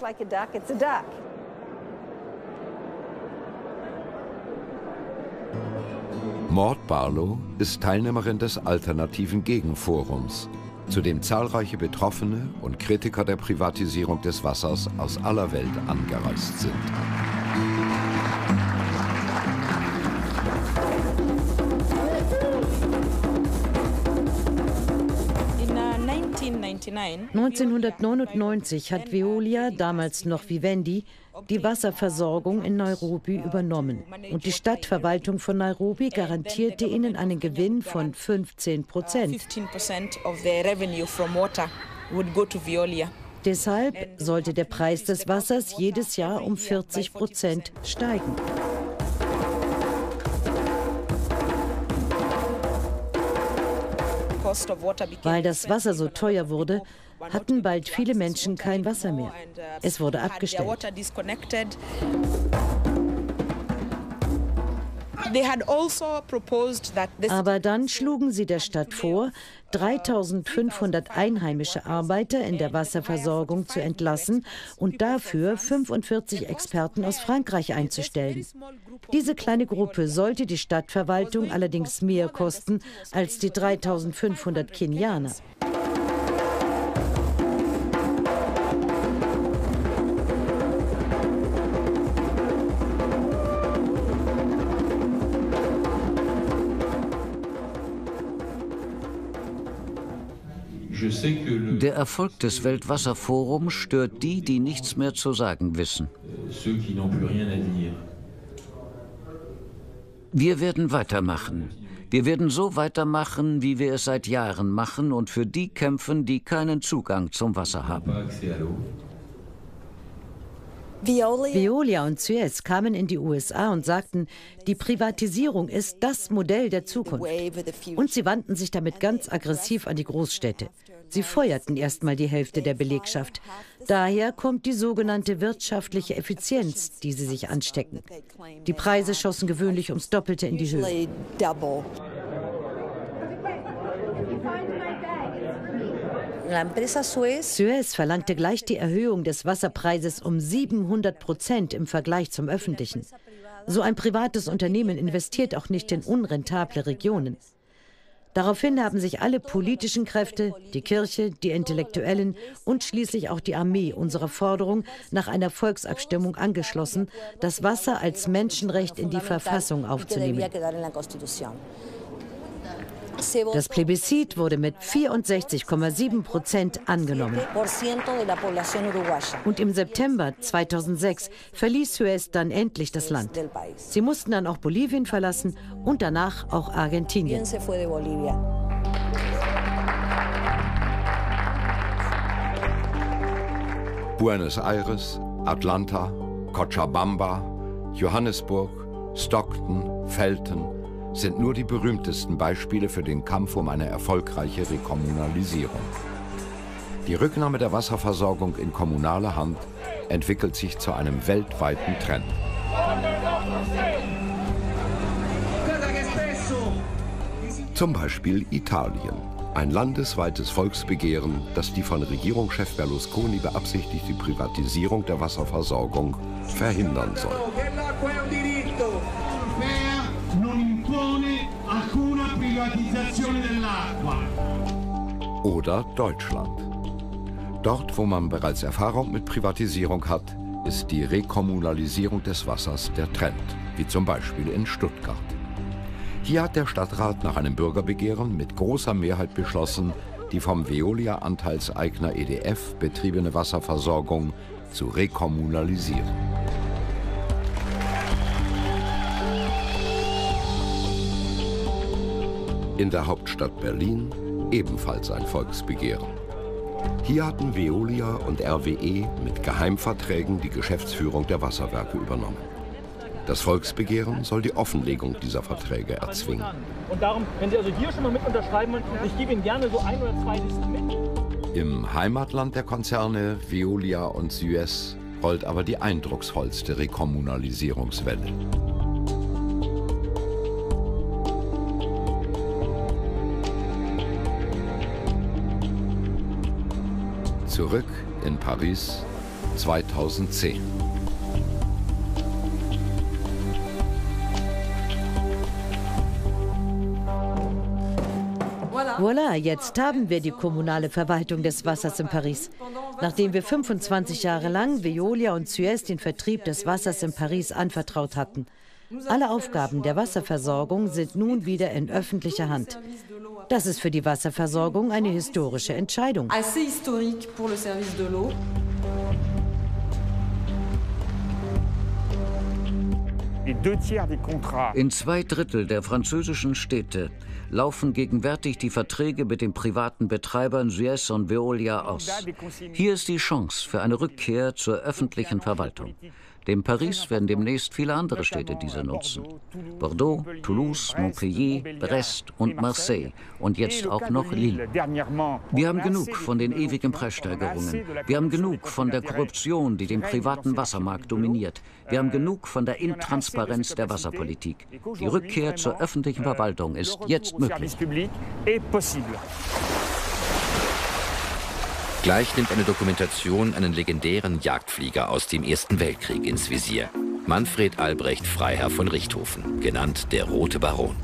Maud Barlow ist Teilnehmerin des alternativen Gegenforums, zu dem zahlreiche Betroffene und Kritiker der Privatisierung des Wassers aus aller Welt angereist sind. 1999 hat Veolia, damals noch Vivendi, die Wasserversorgung in Nairobi übernommen. Und die Stadtverwaltung von Nairobi garantierte ihnen einen Gewinn von 15 Prozent. Deshalb sollte der Preis des Wassers jedes Jahr um 40 Prozent steigen. Weil das Wasser so teuer wurde, hatten bald viele Menschen kein Wasser mehr. Es wurde abgestellt. Also Aber dann schlugen sie der Stadt vor, 3500 einheimische Arbeiter in der Wasserversorgung zu entlassen und dafür 45 Experten aus Frankreich einzustellen. Diese kleine Gruppe sollte die Stadtverwaltung allerdings mehr kosten als die 3500 Kenianer. Der Erfolg des Weltwasserforums stört die, die nichts mehr zu sagen wissen. Wir werden weitermachen. Wir werden so weitermachen, wie wir es seit Jahren machen und für die kämpfen, die keinen Zugang zum Wasser haben. Veolia und Suez kamen in die USA und sagten, die Privatisierung ist das Modell der Zukunft. Und sie wandten sich damit ganz aggressiv an die Großstädte. Sie feuerten erstmal die Hälfte der Belegschaft. Daher kommt die sogenannte wirtschaftliche Effizienz, die sie sich anstecken. Die Preise schossen gewöhnlich ums Doppelte in die Höhe. Suez verlangte gleich die Erhöhung des Wasserpreises um 700 Prozent im Vergleich zum öffentlichen. So ein privates Unternehmen investiert auch nicht in unrentable Regionen. Daraufhin haben sich alle politischen Kräfte, die Kirche, die Intellektuellen und schließlich auch die Armee unserer Forderung nach einer Volksabstimmung angeschlossen, das Wasser als Menschenrecht in die Verfassung aufzunehmen. Das Plebiszit wurde mit 64,7 Prozent angenommen. Und im September 2006 verließ Suez dann endlich das Land. Sie mussten dann auch Bolivien verlassen und danach auch Argentinien. Buenos Aires, Atlanta, Cochabamba, Johannesburg, Stockton, Felton, sind nur die berühmtesten Beispiele für den Kampf um eine erfolgreiche Rekommunalisierung. Die Rücknahme der Wasserversorgung in kommunale Hand entwickelt sich zu einem weltweiten Trend. Zum Beispiel Italien, ein landesweites Volksbegehren, das die von Regierungschef Berlusconi beabsichtigte Privatisierung der Wasserversorgung verhindern soll. Oder Deutschland. Dort, wo man bereits Erfahrung mit Privatisierung hat, ist die Rekommunalisierung des Wassers der Trend, wie zum Beispiel in Stuttgart. Hier hat der Stadtrat nach einem Bürgerbegehren mit großer Mehrheit beschlossen, die vom Veolia-Anteilseigner EDF betriebene Wasserversorgung zu rekommunalisieren. In der Hauptstadt Berlin ebenfalls ein Volksbegehren. Hier hatten Veolia und RWE mit Geheimverträgen die Geschäftsführung der Wasserwerke übernommen. Das Volksbegehren soll die Offenlegung dieser Verträge erzwingen. Und darum, wenn Sie also hier schon mal mit unterschreiben wollen, ich gebe Ihnen gerne so ein oder zwei Listen mit. Im Heimatland der Konzerne Veolia und Suez rollt aber die eindrucksvollste Rekommunalisierungswelle. Zurück in Paris 2010. Voilà, jetzt haben wir die kommunale Verwaltung des Wassers in Paris. Nachdem wir 25 Jahre lang Veolia und Suez den Vertrieb des Wassers in Paris anvertraut hatten. Alle Aufgaben der Wasserversorgung sind nun wieder in öffentlicher Hand. Das ist für die Wasserversorgung eine historische Entscheidung. In zwei Drittel der französischen Städte laufen gegenwärtig die Verträge mit den privaten Betreibern Suez und Veolia aus. Hier ist die Chance für eine Rückkehr zur öffentlichen Verwaltung. Dem Paris werden demnächst viele andere Städte diese nutzen. Bordeaux, Toulouse, Montpellier, Brest und Marseille und jetzt auch noch Lille. Wir haben genug von den ewigen Preissteigerungen. Wir haben genug von der Korruption, die den privaten Wassermarkt dominiert. Wir haben genug von der Intransparenz der Wasserpolitik. Die Rückkehr zur öffentlichen Verwaltung ist jetzt möglich. Gleich nimmt eine Dokumentation einen legendären Jagdflieger aus dem Ersten Weltkrieg ins Visier. Manfred Albrecht Freiherr von Richthofen, genannt der Rote Baron.